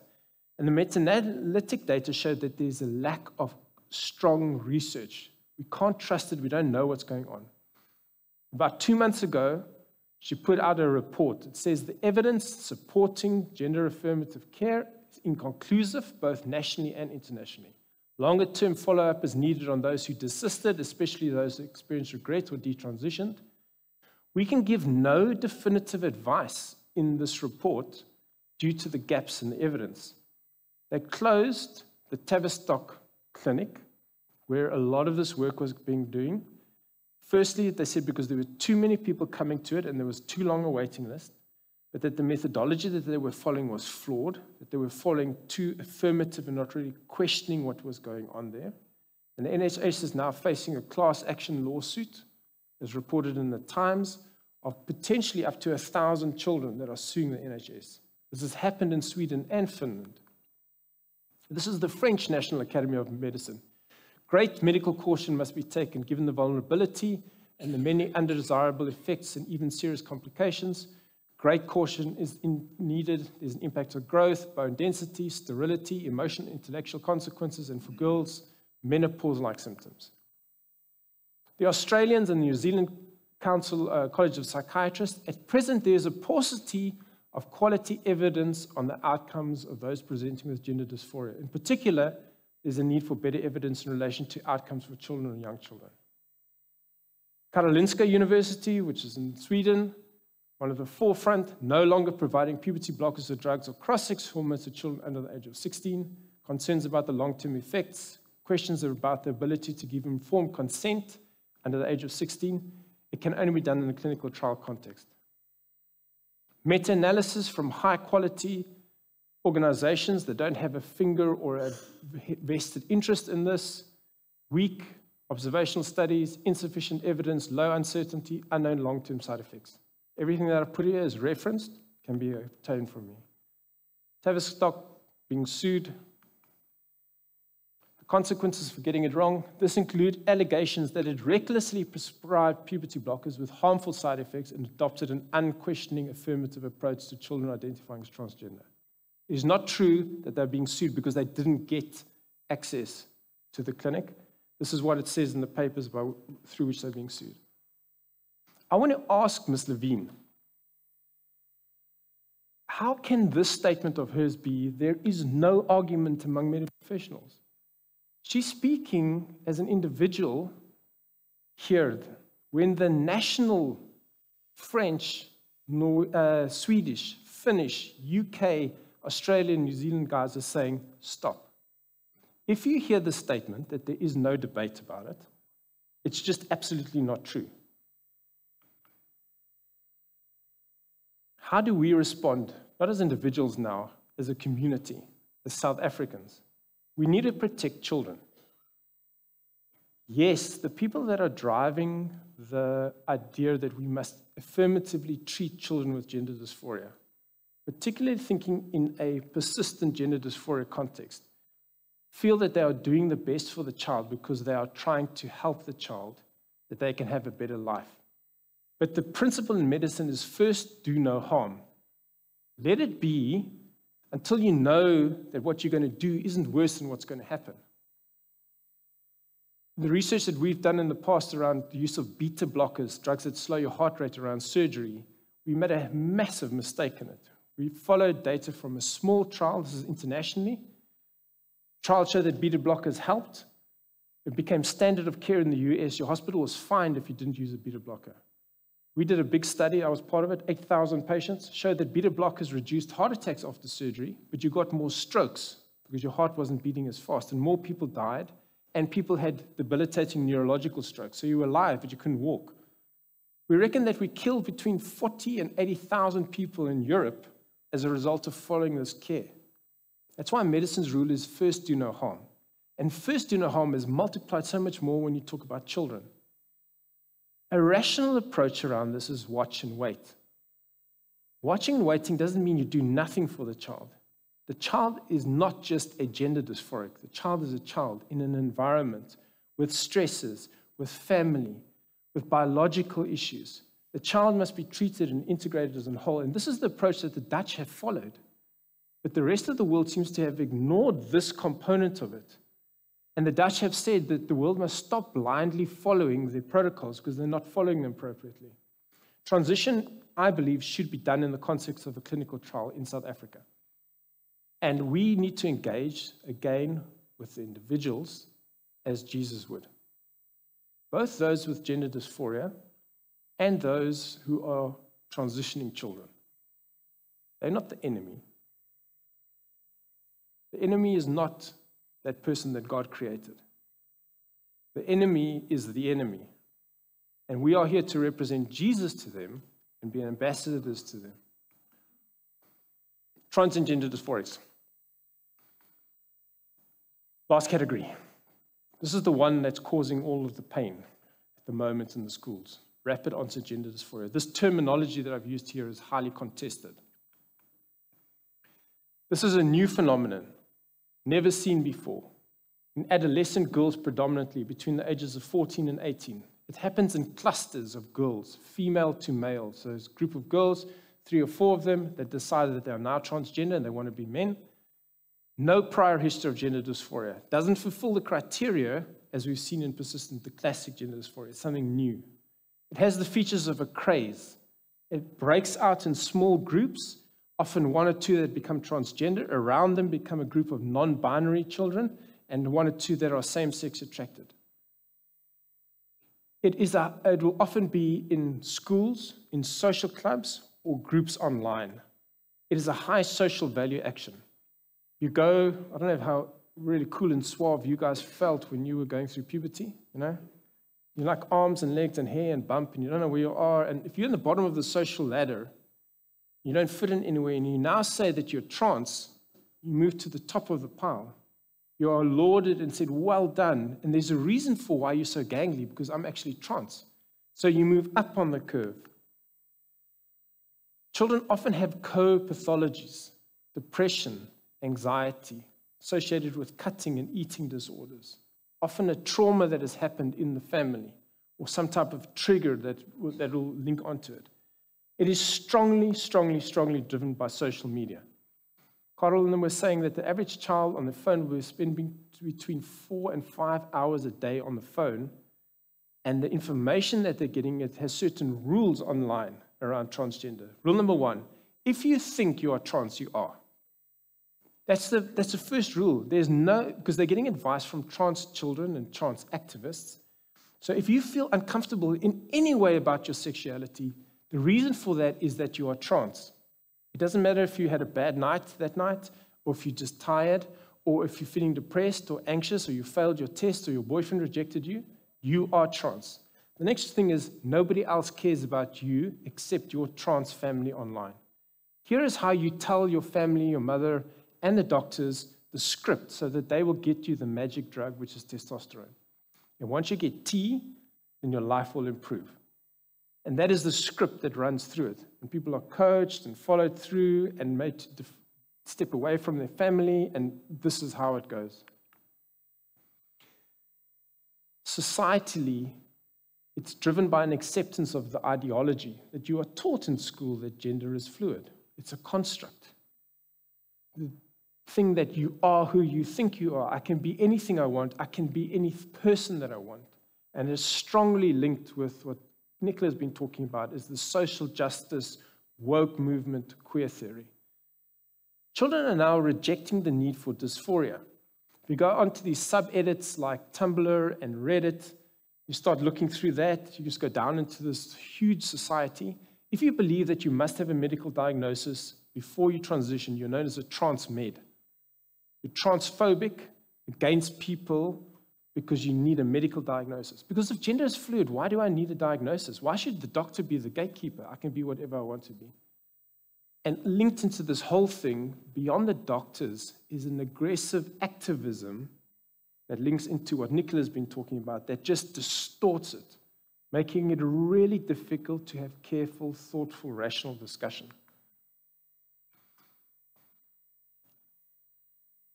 And the meta-analytic data showed that there's a lack of strong research. We can't trust it. We don't know what's going on. About two months ago, she put out a report. It says the evidence supporting gender affirmative care is inconclusive, both nationally and internationally. Longer term follow up is needed on those who desisted, especially those who experienced regret or detransitioned. We can give no definitive advice in this report due to the gaps in the evidence. They closed the Tavistock Clinic, where a lot of this work was being doing, Firstly, they said because there were too many people coming to it and there was too long a waiting list, but that the methodology that they were following was flawed, that they were following too affirmative and not really questioning what was going on there. And the NHS is now facing a class action lawsuit, as reported in the Times, of potentially up to a thousand children that are suing the NHS. This has happened in Sweden and Finland. This is the French National Academy of Medicine. Great medical caution must be taken given the vulnerability and the many undesirable effects and even serious complications. Great caution is needed. There's an impact on growth, bone density, sterility, emotional, intellectual consequences, and for girls, menopause-like symptoms. The Australians and New Zealand Council uh, College of Psychiatrists, at present there is a paucity of quality evidence on the outcomes of those presenting with gender dysphoria. In particular, there's a need for better evidence in relation to outcomes for children and young children. Karolinska University, which is in Sweden, one of the forefront, no longer providing puberty blockers or drugs or cross-sex hormones to children under the age of 16, concerns about the long-term effects, questions about the ability to give informed consent under the age of 16. It can only be done in a clinical trial context. Meta-analysis from high-quality organizations that don't have a finger or a vested interest in this, weak observational studies, insufficient evidence, low uncertainty, unknown long-term side effects. Everything that I've put here is referenced, can be obtained from me. Tavistock being sued. Consequences for getting it wrong. This include allegations that it recklessly prescribed puberty blockers with harmful side effects and adopted an unquestioning affirmative approach to children identifying as transgender. It is not true that they're being sued because they didn't get access to the clinic. This is what it says in the papers by, through which they're being sued. I want to ask Ms. Levine, how can this statement of hers be, there is no argument among medical professionals? She's speaking as an individual here when the national French, uh, Swedish, Finnish, UK, Australian, New Zealand guys are saying, stop. If you hear the statement that there is no debate about it, it's just absolutely not true. How do we respond, not as individuals now, as a community, as South Africans? We need to protect children. Yes, the people that are driving the idea that we must affirmatively treat children with gender dysphoria particularly thinking in a persistent gender dysphoria context, feel that they are doing the best for the child because they are trying to help the child that they can have a better life. But the principle in medicine is first do no harm. Let it be until you know that what you're going to do isn't worse than what's going to happen. The research that we've done in the past around the use of beta blockers, drugs that slow your heart rate around surgery, we made a massive mistake in it. We followed data from a small trial, this is internationally. Trial showed that beta blockers helped. It became standard of care in the US. Your hospital was fined if you didn't use a beta blocker. We did a big study, I was part of it, 8,000 patients, showed that beta blockers reduced heart attacks after surgery, but you got more strokes because your heart wasn't beating as fast, and more people died, and people had debilitating neurological strokes. So you were alive, but you couldn't walk. We reckon that we killed between 40 and 80,000 people in Europe as a result of following this care. That's why medicine's rule is first do no harm. And first do no harm is multiplied so much more when you talk about children. A rational approach around this is watch and wait. Watching and waiting doesn't mean you do nothing for the child. The child is not just a gender dysphoric, the child is a child in an environment with stresses, with family, with biological issues. The child must be treated and integrated as a whole. And this is the approach that the Dutch have followed. But the rest of the world seems to have ignored this component of it. And the Dutch have said that the world must stop blindly following the protocols because they're not following them appropriately. Transition, I believe, should be done in the context of a clinical trial in South Africa. And we need to engage again with the individuals as Jesus would. Both those with gender dysphoria and those who are transitioning children. They're not the enemy. The enemy is not that person that God created. The enemy is the enemy. And we are here to represent Jesus to them and be ambassadors to them. Trans and gender dysphorics. Last category. This is the one that's causing all of the pain at the moment in the schools. Rapid onset gender dysphoria. This terminology that I've used here is highly contested. This is a new phenomenon never seen before. In adolescent girls, predominantly between the ages of 14 and 18. It happens in clusters of girls, female to male. So it's a group of girls, three or four of them, that decided that they are now transgender and they want to be men. No prior history of gender dysphoria. Doesn't fulfill the criteria as we've seen in persistent, the classic gender dysphoria. It's something new. It has the features of a craze. It breaks out in small groups often one or two that become transgender. Around them become a group of non binary children, and one or two that are same sex attracted. It, is a, it will often be in schools, in social clubs, or groups online. It is a high social value action. You go, I don't know how really cool and suave you guys felt when you were going through puberty, you know? You like arms and legs and hair and bump, and you don't know where you are. And if you're in the bottom of the social ladder, you don't fit in anywhere, and you now say that you're trans, you move to the top of the pile. You are lauded and said, Well done. And there's a reason for why you're so gangly, because I'm actually trans. So you move up on the curve. Children often have co pathologies depression, anxiety, associated with cutting and eating disorders, often a trauma that has happened in the family, or some type of trigger that, that will link onto it. It is strongly, strongly, strongly driven by social media. Carol and them were saying that the average child on the phone will spend between four and five hours a day on the phone, and the information that they're getting it has certain rules online around transgender. Rule number one: if you think you are trans, you are. That's the, that's the first rule. There's no, because they're getting advice from trans children and trans activists. So if you feel uncomfortable in any way about your sexuality, the reason for that is that you are trans. It doesn't matter if you had a bad night that night, or if you're just tired, or if you're feeling depressed or anxious, or you failed your test, or your boyfriend rejected you, you are trans. The next thing is nobody else cares about you except your trans family online. Here is how you tell your family, your mother, and the doctors the script so that they will get you the magic drug, which is testosterone. And once you get T, then your life will improve. And that is the script that runs through it. And people are coached and followed through and made to step away from their family, and this is how it goes. Societally, it's driven by an acceptance of the ideology that you are taught in school that gender is fluid. It's a construct. The thing that you are who you think you are. I can be anything I want, I can be any person that I want. And it's strongly linked with what Nicola has been talking about is the social justice woke movement queer theory. Children are now rejecting the need for dysphoria. If you go onto these subreddits like Tumblr and Reddit, you start looking through that, you just go down into this huge society. If you believe that you must have a medical diagnosis before you transition, you're known as a trans med. You're transphobic against people because you need a medical diagnosis. Because if gender is fluid, why do I need a diagnosis? Why should the doctor be the gatekeeper? I can be whatever I want to be. And linked into this whole thing, beyond the doctors, is an aggressive activism that links into what Nicola's been talking about that just distorts it, making it really difficult to have careful, thoughtful, rational discussion.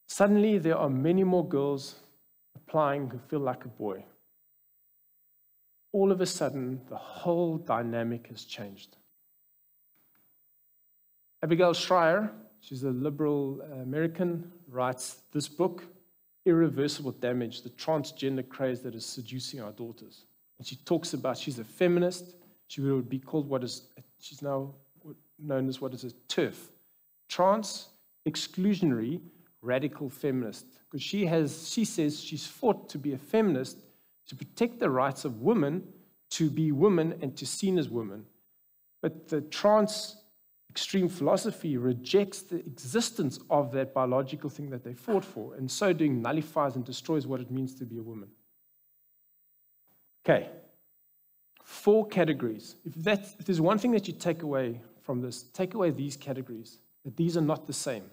Suddenly, there are many more girls applying who feel like a boy. All of a sudden, the whole dynamic has changed. Abigail Shrier, she's a liberal American, writes this book, Irreversible Damage, the transgender craze that is seducing our daughters. And she talks about she's a feminist. She would be called what is, she's now known as what is a TERF, trans exclusionary radical feminist. Because she has, she says she's fought to be a feminist to protect the rights of women to be women and to seen as women. But the trans extreme philosophy rejects the existence of that biological thing that they fought for, and so doing nullifies and destroys what it means to be a woman. Okay, four categories. If, that's, if there's one thing that you take away from this, take away these categories, that these are not the same.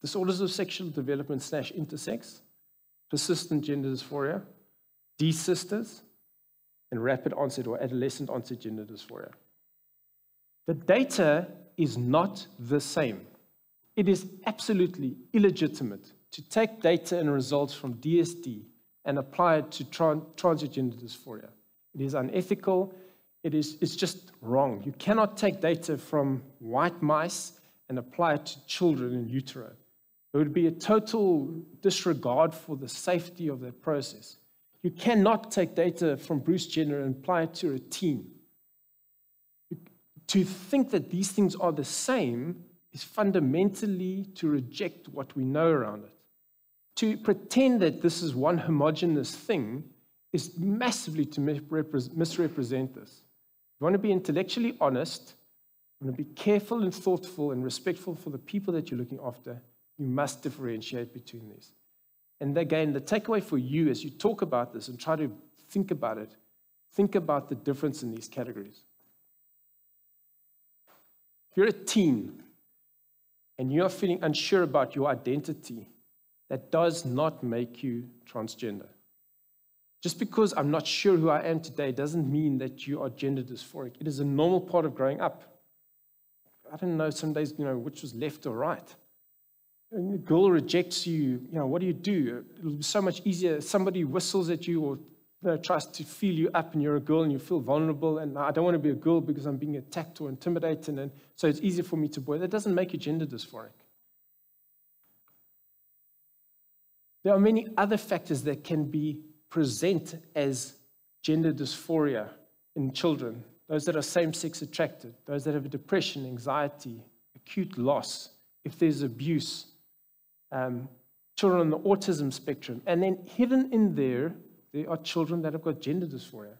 Disorders of sexual development slash intersex, persistent gender dysphoria, desisters, and rapid onset or adolescent onset gender dysphoria. The data is not the same. It is absolutely illegitimate to take data and results from DSD and apply it to trans- transgender dysphoria. It is unethical. It is, it's just wrong. You cannot take data from white mice and apply it to children in utero. It would be a total disregard for the safety of that process. You cannot take data from Bruce Jenner and apply it to a team. to think that these things are the same is fundamentally to reject what we know around it. To pretend that this is one homogenous thing is massively to misrepresent this. You want to be intellectually honest, you want to be careful and thoughtful and respectful for the people that you're looking after, you must differentiate between these. And again, the takeaway for you as you talk about this and try to think about it, think about the difference in these categories If you're a teen and you're feeling unsure about your identity, that does not make you transgender. Just because I'm not sure who I am today doesn't mean that you are gender dysphoric. It is a normal part of growing up. I don't know some days, you know, which was left or right. A girl rejects you, you know, what do you do? It'll be so much easier. Somebody whistles at you or tries to feel you up and you're a girl and you feel vulnerable and I don't want to be a girl because I'm being attacked or intimidated and so it's easier for me to boy. That doesn't make you gender dysphoric. There are many other factors that can be present as gender dysphoria in children. Those that are same-sex attracted, those that have depression, anxiety, acute loss, if there's abuse, um, children on the autism spectrum. And then hidden in there there are children that have got gender dysphoria.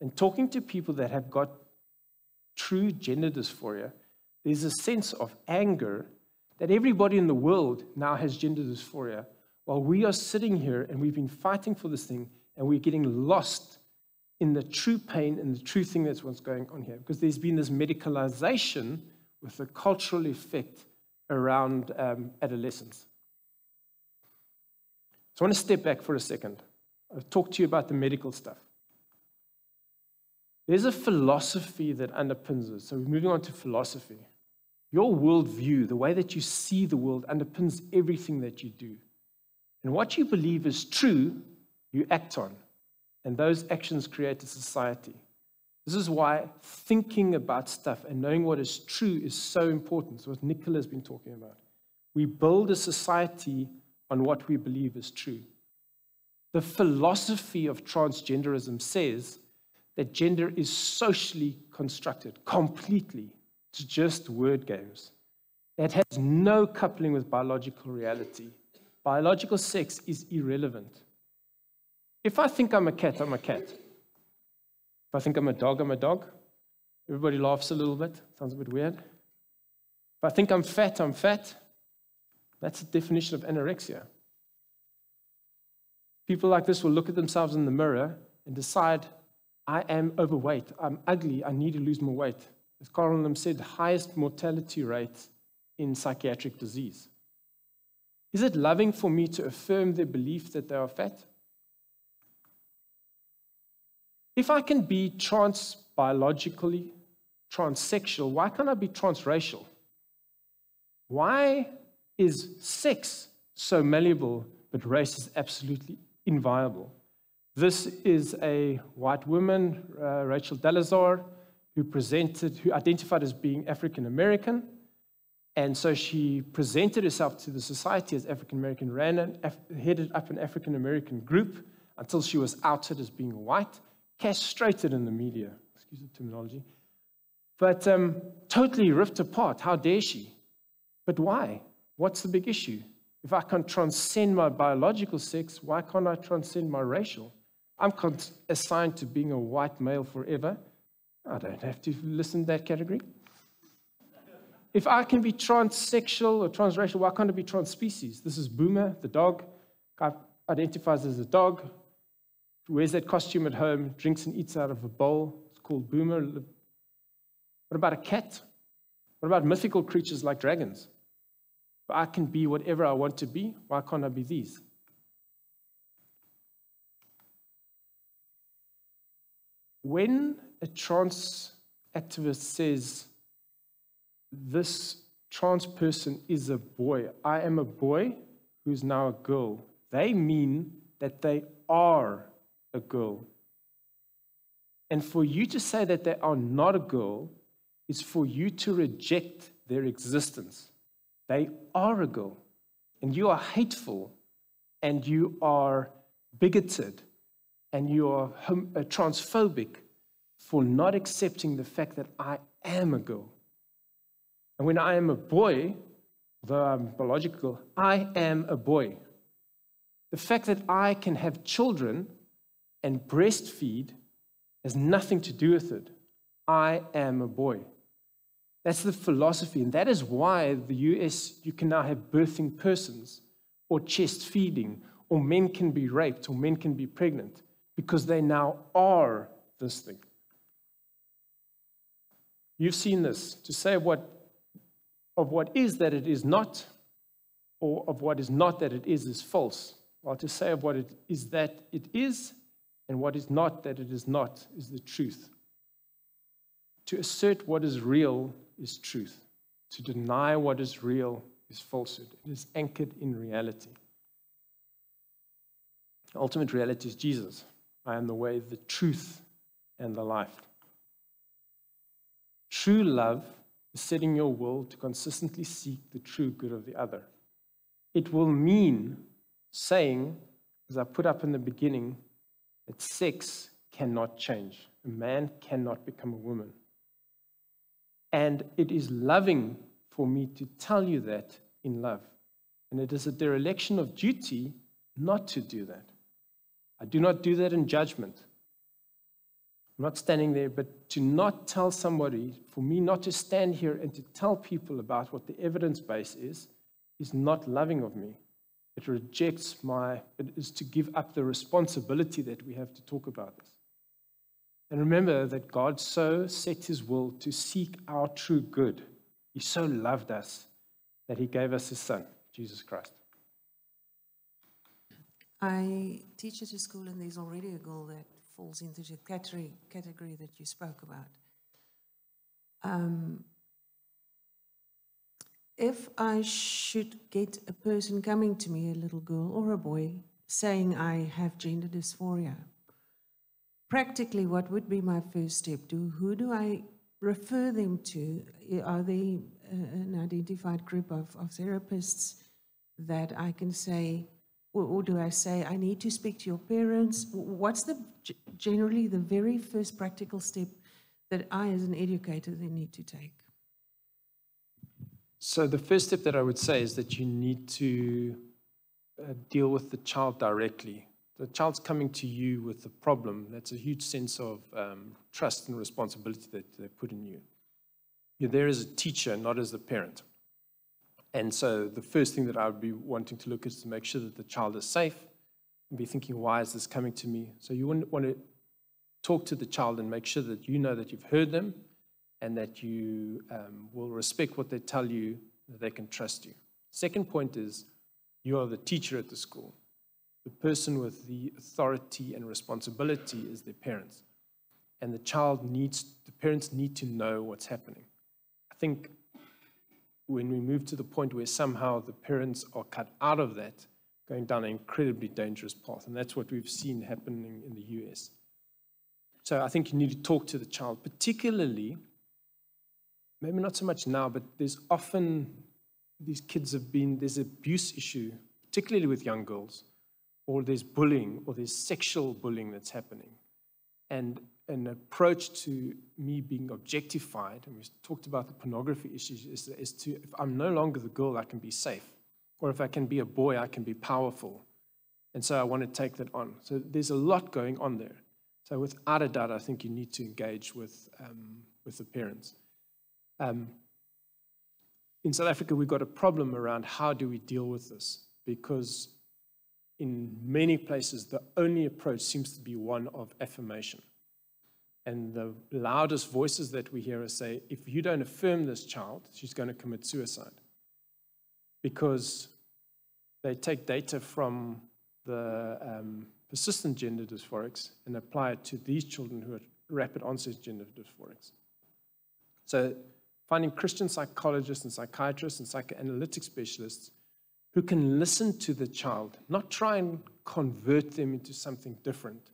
And talking to people that have got true gender dysphoria, there's a sense of anger that everybody in the world now has gender dysphoria, while we are sitting here and we've been fighting for this thing and we're getting lost in the true pain and the true thing that's what's going on here. Because there's been this medicalization with a cultural effect around um, adolescence. So I want to step back for a second. I've talked to you about the medical stuff. There's a philosophy that underpins it. So we're moving on to philosophy. Your worldview, the way that you see the world, underpins everything that you do. And what you believe is true, you act on. And those actions create a society. This is why thinking about stuff and knowing what is true is so important. It's what Nicola has been talking about. We build a society on what we believe is true. The philosophy of transgenderism says that gender is socially constructed completely. It's just word games. It has no coupling with biological reality. Biological sex is irrelevant. If I think I'm a cat, I'm a cat. If I think I'm a dog, I'm a dog. Everybody laughs a little bit. Sounds a bit weird. If I think I'm fat, I'm fat. That's the definition of anorexia. People like this will look at themselves in the mirror and decide, I am overweight, I'm ugly, I need to lose more weight. As Carl Lim said, highest mortality rate in psychiatric disease. Is it loving for me to affirm their belief that they are fat? If I can be trans biologically, transsexual, why can't I be transracial? Why is sex so malleable, but race is absolutely inviolable? This is a white woman, uh, Rachel Dolezal, who presented, who identified as being African American. And so she presented herself to the society as African American, ran and headed up an African American group until she was outed as being white, castrated in the media, excuse the terminology, but um, totally ripped apart. How dare she? But why? What's the big issue? If I can transcend my biological sex, why can't I transcend my racial? I'm assigned to being a white male forever. I don't have to listen to that category. If I can be transsexual or transracial, why can't I be transspecies? This is Boomer, the dog. Guy identifies as a dog, wears that costume at home, drinks and eats out of a bowl. It's called Boomer. What about a cat? What about mythical creatures like dragons? I can be whatever I want to be. Why can't I be these? When a trans activist says, This trans person is a boy, I am a boy who's now a girl, they mean that they are a girl. And for you to say that they are not a girl is for you to reject their existence. They are a girl. And you are hateful and you are bigoted and you are uh, transphobic for not accepting the fact that I am a girl. And when I am a boy, though I'm biological, I am a boy. The fact that I can have children and breastfeed has nothing to do with it. I am a boy. That's the philosophy. And that is why the US, you can now have birthing persons or chest feeding, or men can be raped, or men can be pregnant, because they now are this thing. You've seen this. To say what, of what is that it is not, or of what is not that it is, is false. While to say of what it is that it is, and what is not that it is not, is the truth. To assert what is real is truth. To deny what is real is falsehood. It is anchored in reality. The ultimate reality is Jesus. I am the way, the truth, and the life. True love is setting your will to consistently seek the true good of the other. It will mean saying, as I put up in the beginning, that sex cannot change. A man cannot become a woman. And it is loving for me to tell you that in love. And it is a dereliction of duty not to do that. I do not do that in judgment. I'm not standing there, but to not tell somebody, for me not to stand here and to tell people about what the evidence base is, is not loving of me. It rejects my, it is to give up the responsibility that we have to talk about this. And remember that God so set his will to seek our true good. He so loved us that he gave us his son, Jesus Christ. I teach at a school, and there's already a girl that falls into the category, category that you spoke about. Um, if I should get a person coming to me, a little girl or a boy, saying I have gender dysphoria, practically, what would be my first step? Do, who do I refer them to? Are they uh, an identified group of, of therapists that I can say, or, or, do I say, I need to speak to your parents? What's the generally the very first practical step that I, as an educator, then need to take? So, the first step that I would say is that you need to uh, deal with the child directly the child's coming to you with a problem, that's a huge sense of um, trust and responsibility that they put in you. You're there as a teacher, not as a parent. And so the first thing that I would be wanting to look is to make sure that the child is safe, and be thinking, why is this coming to me? So you wouldn't want to talk to the child and make sure that you know that you've heard them and that you um, will respect what they tell you, that they can trust you. Second point is you are the teacher at the school. The person with the authority and responsibility is their parents. And the child needs, the parents need to know what's happening. I think when we move to the point where somehow the parents are cut out of that, going down an incredibly dangerous path. And that's what we've seen happening in the US. So I think you need to talk to the child, particularly, maybe not so much now, but there's often these kids have been, there's abuse issue, particularly with young girls, or there's bullying, or there's sexual bullying that's happening. And an approach to me being objectified, and we talked about the pornography issues, is, is to, if I'm no longer the girl, I can be safe. Or if I can be a boy, I can be powerful. And so I want to take that on. So there's a lot going on there. So without a doubt, I think you need to engage with, um, with the parents. Um, in South Africa, we've got a problem around how do we deal with this? Because in many places, the only approach seems to be one of affirmation. And the loudest voices that we hear are say, if you don't affirm this child, she's going to commit suicide. Because they take data from the um, persistent gender dysphorics and apply it to these children who are rapid onset gender dysphorics. So finding Christian psychologists and psychiatrists and psychoanalytic specialists who can listen to the child, not try and convert them into something different,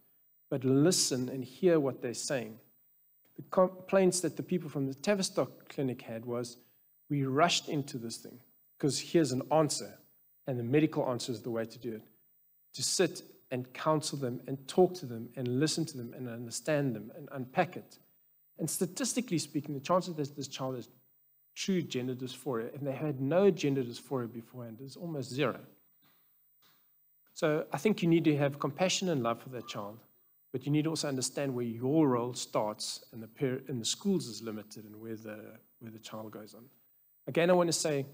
but listen and hear what they're saying. The complaints that the people from the Tavistock clinic had was we rushed into this thing because here's an answer, and the medical answer is the way to do it. To sit and counsel them and talk to them and listen to them and understand them and unpack it. And statistically speaking, the chances that this child has true gender dysphoria, and they had no gender dysphoria beforehand, is almost zero. So I think you need to have compassion and love for that child, but you need to also understand where your role starts and the, peer, and the schools is limited and where the, where the child goes on. Again, I want to say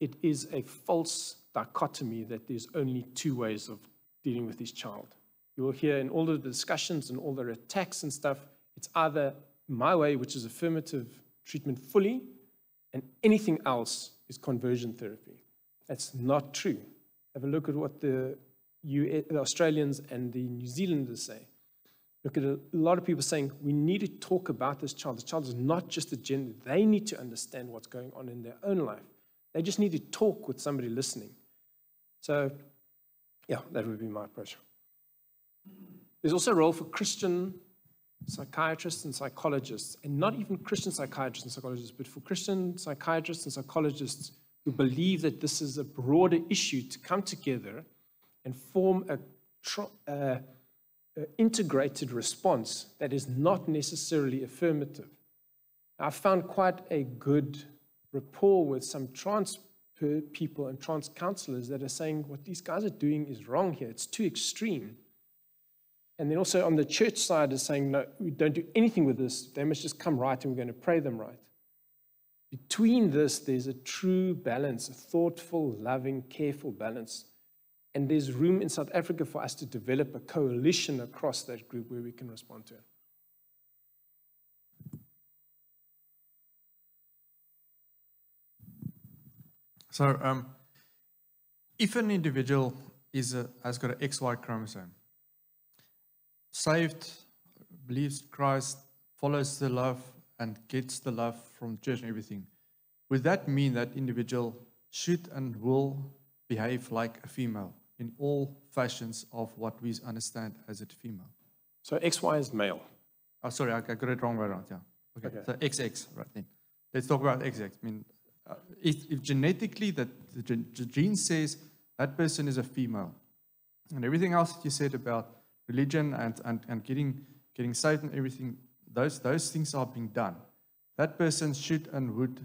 it is a false dichotomy that there's only two ways of dealing with this child. You will hear in all the discussions and all the attacks and stuff, it's either my way, which is affirmative treatment fully, and anything else is conversion therapy. That's not true. Have a look at what the, US, the Australians and the New Zealanders say. Look at a, lot of people saying we need to talk about this child. The child is not just a gender. They need to understand what's going on in their own life. They just need to talk with somebody listening. So, yeah, that would be my approach. There's also a role for Christian psychiatrists and psychologists, and not even Christian psychiatrists and psychologists, but for Christian psychiatrists and psychologists who believe that this is a broader issue to come together and form a, uh, integrated response that is not necessarily affirmative. I found quite a good rapport with some trans people and trans counselors that are saying what these guys are doing is wrong here. It's too extreme. And then also on the church side is saying, no, we don't do anything with this. They must just come right and we're going to pray them right. Between this, there's a true balance, a thoughtful, loving, careful balance. And there's room in South Africa for us to develop a coalition across that group where we can respond to it. So, um, if an individual is a, has got an XY chromosome, saved, believes Christ, follows the love, and gets the love from church and everything, would that mean that individual should and will behave like a female in all fashions of what we understand as a female? So XY is male. Oh, sorry, I got it wrong right around. Yeah. Okay. okay. So XX, right then. Let's talk about XX. I mean, uh, if, if, genetically that the, the gene says that person is a female, and everything else that you said about religion and, and, and getting, getting saved and everything, those, those things are being done. That person should and would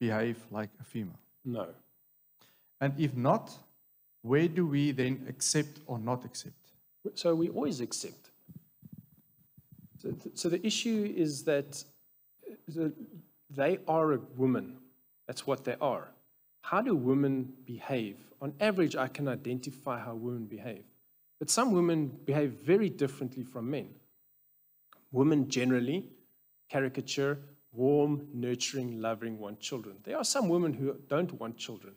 behave like a female. No. And if not, where do we then accept or not accept? So we always accept. So, so the issue is that they are a woman. That's what they are. How do women behave? On average, I can identify how women behave. But some women behave very differently from men. Women generally caricature warm, nurturing, loving, want children. There are some women who don't want children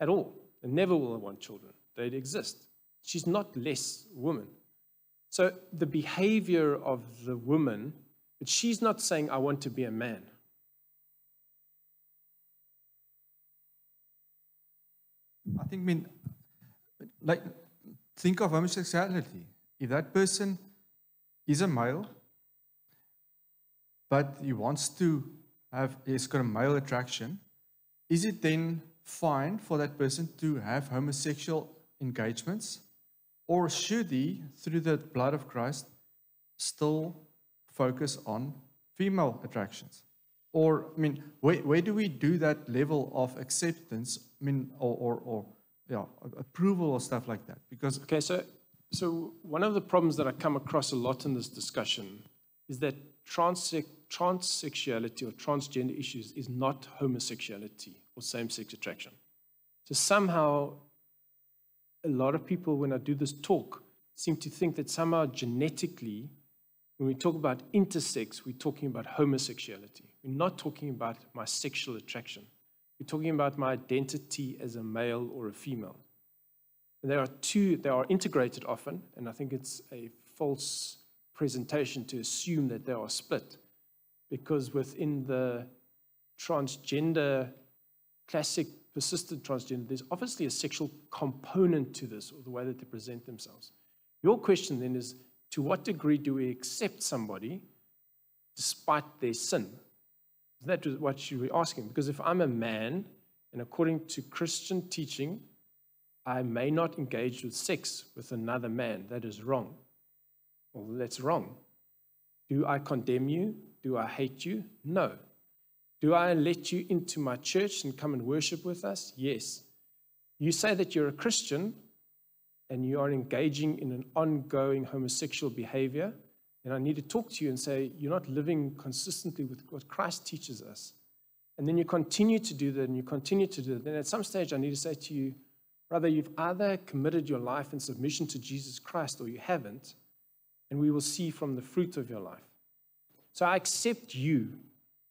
at all and never will want children. They exist. She's not less woman. So the behavior of the woman, but she's not saying, I want to be a man. I think, I mean, like, think of homosexuality. If that person is a male, but he wants to have, he's got a male attraction, is it then fine for that person to have homosexual engagements? Or should he, through the blood of Christ, still focus on female attractions? Or, I mean, where, where do we do that level of acceptance, I mean, or, or, or yeah, approval or stuff like that? Because Okay, so, so one of the problems that I come across a lot in this discussion is that transse- transsexuality or transgender issues is not homosexuality or same sex attraction. So somehow, a lot of people, when I do this talk, seem to think that somehow genetically, when we talk about intersex, we're talking about homosexuality. We're not talking about my sexual attraction. We're talking about my identity as a male or a female. And there are two, they are integrated often, and I think it's a false presentation to assume that they are split. Because within the transgender, classic persistent transgender, there's obviously a sexual component to this, or the way that they present themselves. Your question then is to what degree do we accept somebody despite their sin? That what you were asking. Because if I'm a man, and according to Christian teaching, I may not engage with sex with another man, that is wrong. Well, that's wrong. Do I condemn you? Do I hate you? No. Do I let you into my church and come and worship with us? Yes. You say that you're a Christian and you are engaging in an ongoing homosexual behavior, and I need to talk to you and say, You're not living consistently with what Christ teaches us. And then you continue to do that and you continue to do that. Then at some stage, I need to say to you, Brother, you've either committed your life in submission to Jesus Christ or you haven't, and we will see from the fruit of your life. So I accept you,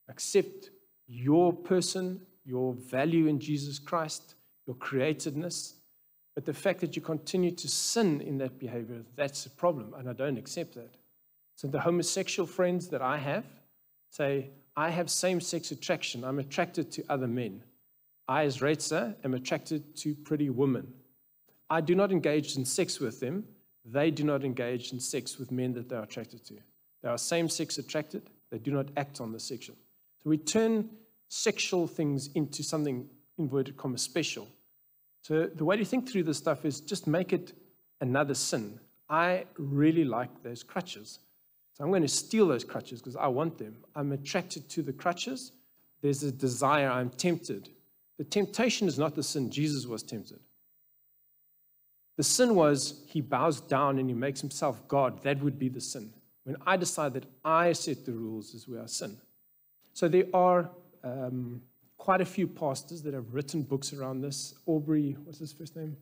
accept your person, your value in Jesus Christ, your createdness. But the fact that you continue to sin in that behavior, that's a problem, and I don't accept that. So the homosexual friends that I have say, I have same sex attraction. I'm attracted to other men. I, as Reitze, am attracted to pretty women. I do not engage in sex with them. They do not engage in sex with men that they are attracted to. They are same sex attracted. They do not act on the sexual. So we turn sexual things into something, inverted commas, special. So the way to think through this stuff is just make it another sin. I really like those crutches. So I'm going to steal those crutches because I want them. I'm attracted to the crutches. There's a desire. I'm tempted. The temptation is not the sin. Jesus was tempted. The sin was he bows down and he makes himself God. That would be the sin. When I decide that I set the rules is where I sin. So there are um, quite a few pastors that have written books around this. Allberry, what's his first name?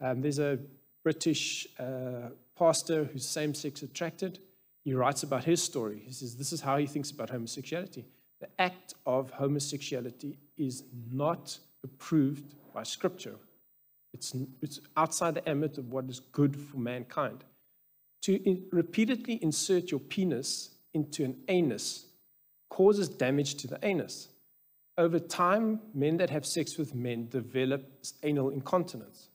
Um, there's a British uh, pastor who's same sex attracted. He writes about his story. He says this is how he thinks about homosexuality. The act of homosexuality is not approved by Scripture. It's, it's outside the ambit of what is good for mankind. To in, repeatedly insert your penis into an anus causes damage to the anus. Over time, men that have sex with men develop anal incontinence.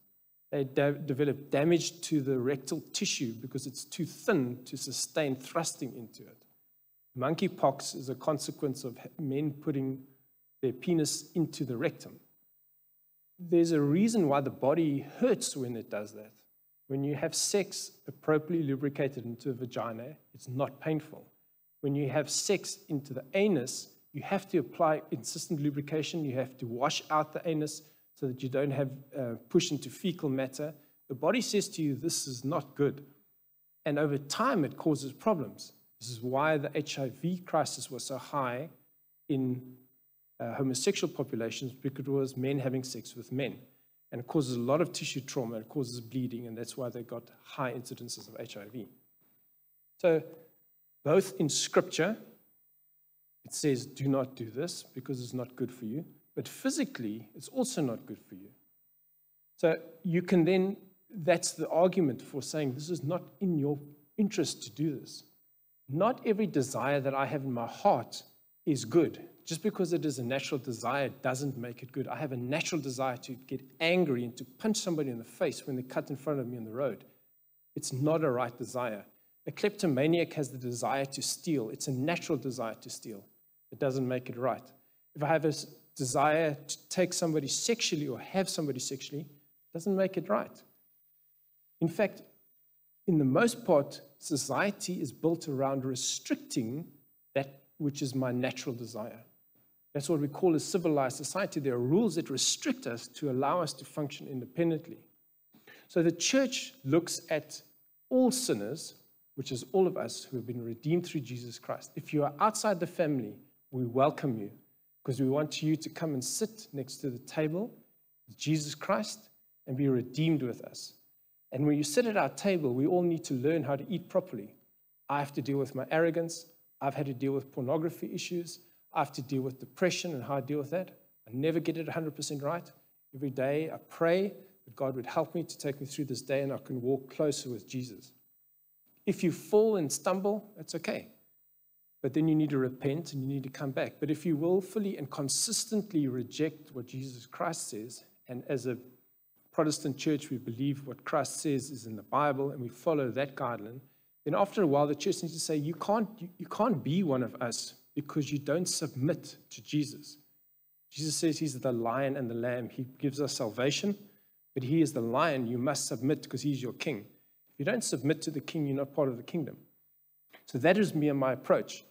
They de develop damage to the rectal tissue because it's too thin to sustain thrusting into it. Monkeypox is a consequence of men putting their penis into the rectum. There's a reason why the body hurts when it does that. When you have sex appropriately lubricated into the vagina, it's not painful. When you have sex into the anus, you have to apply insistent lubrication. You have to wash out the anus so that you don't have uh, push into fecal matter. The body says to you, this is not good. And over time, it causes problems. This is why the HIV crisis was so high in uh, homosexual populations, because it was men having sex with men. and it causes a lot of tissue trauma, it causes bleeding, and that's why they got high incidences of HIV. So, both in scripture, it says, do not do this because it's not good for you, but physically, it's also not good for you. So, you can then, that's the argument for saying this is not in your interest to do this. Not every desire that I have in my heart is good. Just because it is a natural desire doesn't make it good. I have a natural desire to get angry and to punch somebody in the face when they cut in front of me on the road. It's not a right desire. A kleptomaniac has the desire to steal. It's a natural desire to steal. It doesn't make it right. If I have a desire to take somebody sexually or have somebody sexually, doesn't make it right. In fact, in the most part, society is built around restricting that which is my natural desire. That's what we call a civilized society. There are rules that restrict us to allow us to function independently. So the church looks at all sinners, which is all of us who have been redeemed through Jesus Christ. If you are outside the family, we welcome you because we want you to come and sit next to the table with Jesus Christ and be redeemed with us. And when you sit at our table, we all need to learn how to eat properly. I have to deal with my arrogance. I've had to deal with pornography issues. I have to deal with depression and how I deal with that. I never get it 100% right. Every day I pray that God would help me to take me through this day and I can walk closer with Jesus. If you fall and stumble, that's okay. But then you need to repent and you need to come back. But if you willfully and consistently reject what Jesus Christ says, and as a Protestant church, we believe what Christ says is in the Bible and we follow that guideline, then after a while, the church needs to say, you can't, you, you can't be one of us because you don't submit to Jesus. Jesus says he's the lion and the lamb. He gives us salvation, but he is the lion. You must submit because he's your king. If you don't submit to the king, you're not part of the kingdom. So that is me and my approach.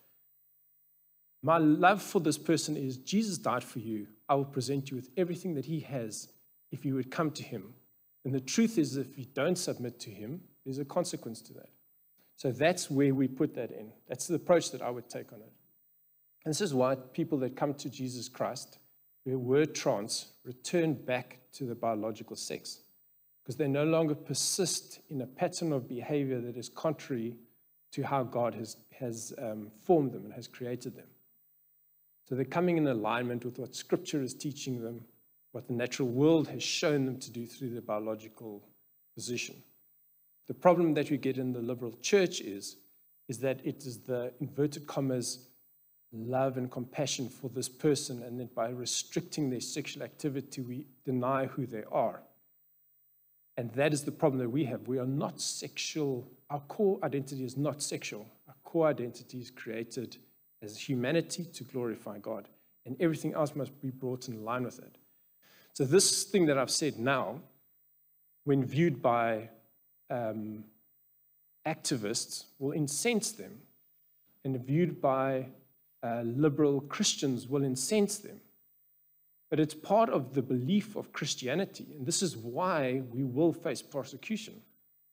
My love for this person is Jesus died for you. I will present you with everything that he has if you would come to him. And the truth is, if you don't submit to him, there's a consequence to that. So that's where we put that in. That's the approach that I would take on it. And this is why people that come to Jesus Christ, who were trans, return back to the biological sex. Because they no longer persist in a pattern of behavior that is contrary to how God has, has um, formed them and has created them. So they're coming in alignment with what Scripture is teaching them what the natural world has shown them to do through their biological position. The problem that we get in the liberal church is, is that it is the inverted commas love and compassion for this person, and then by restricting their sexual activity, we deny who they are. And that is the problem that we have. We are not sexual, our core identity is not sexual. Our core identity is created as humanity to glorify God, and everything else must be brought in line with it. So, this thing that I've said now, when viewed by um, activists, will incense them, and viewed by uh, liberal Christians will incense them. But it's part of the belief of Christianity, and this is why we will face persecution.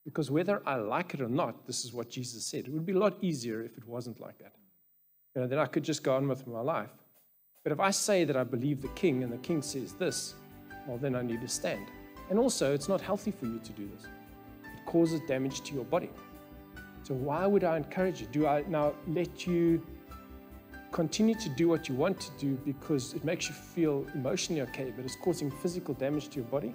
Because whether I like it or not, this is what Jesus said. It would be a lot easier if it wasn't like that. You know, then I could just go on with my life. But if I say that I believe the king and the king says this, well, then I need to stand. And also, it's not healthy for you to do this. It causes damage to your body. So, why would I encourage you? Do I now let you continue to do what you want to do because it makes you feel emotionally okay, but it's causing physical damage to your body?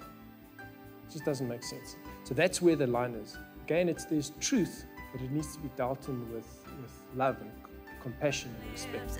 It just doesn't make sense. So, that's where the line is. Again, it's there's truth, but it needs to be dealt in with, with love and compassion and respect.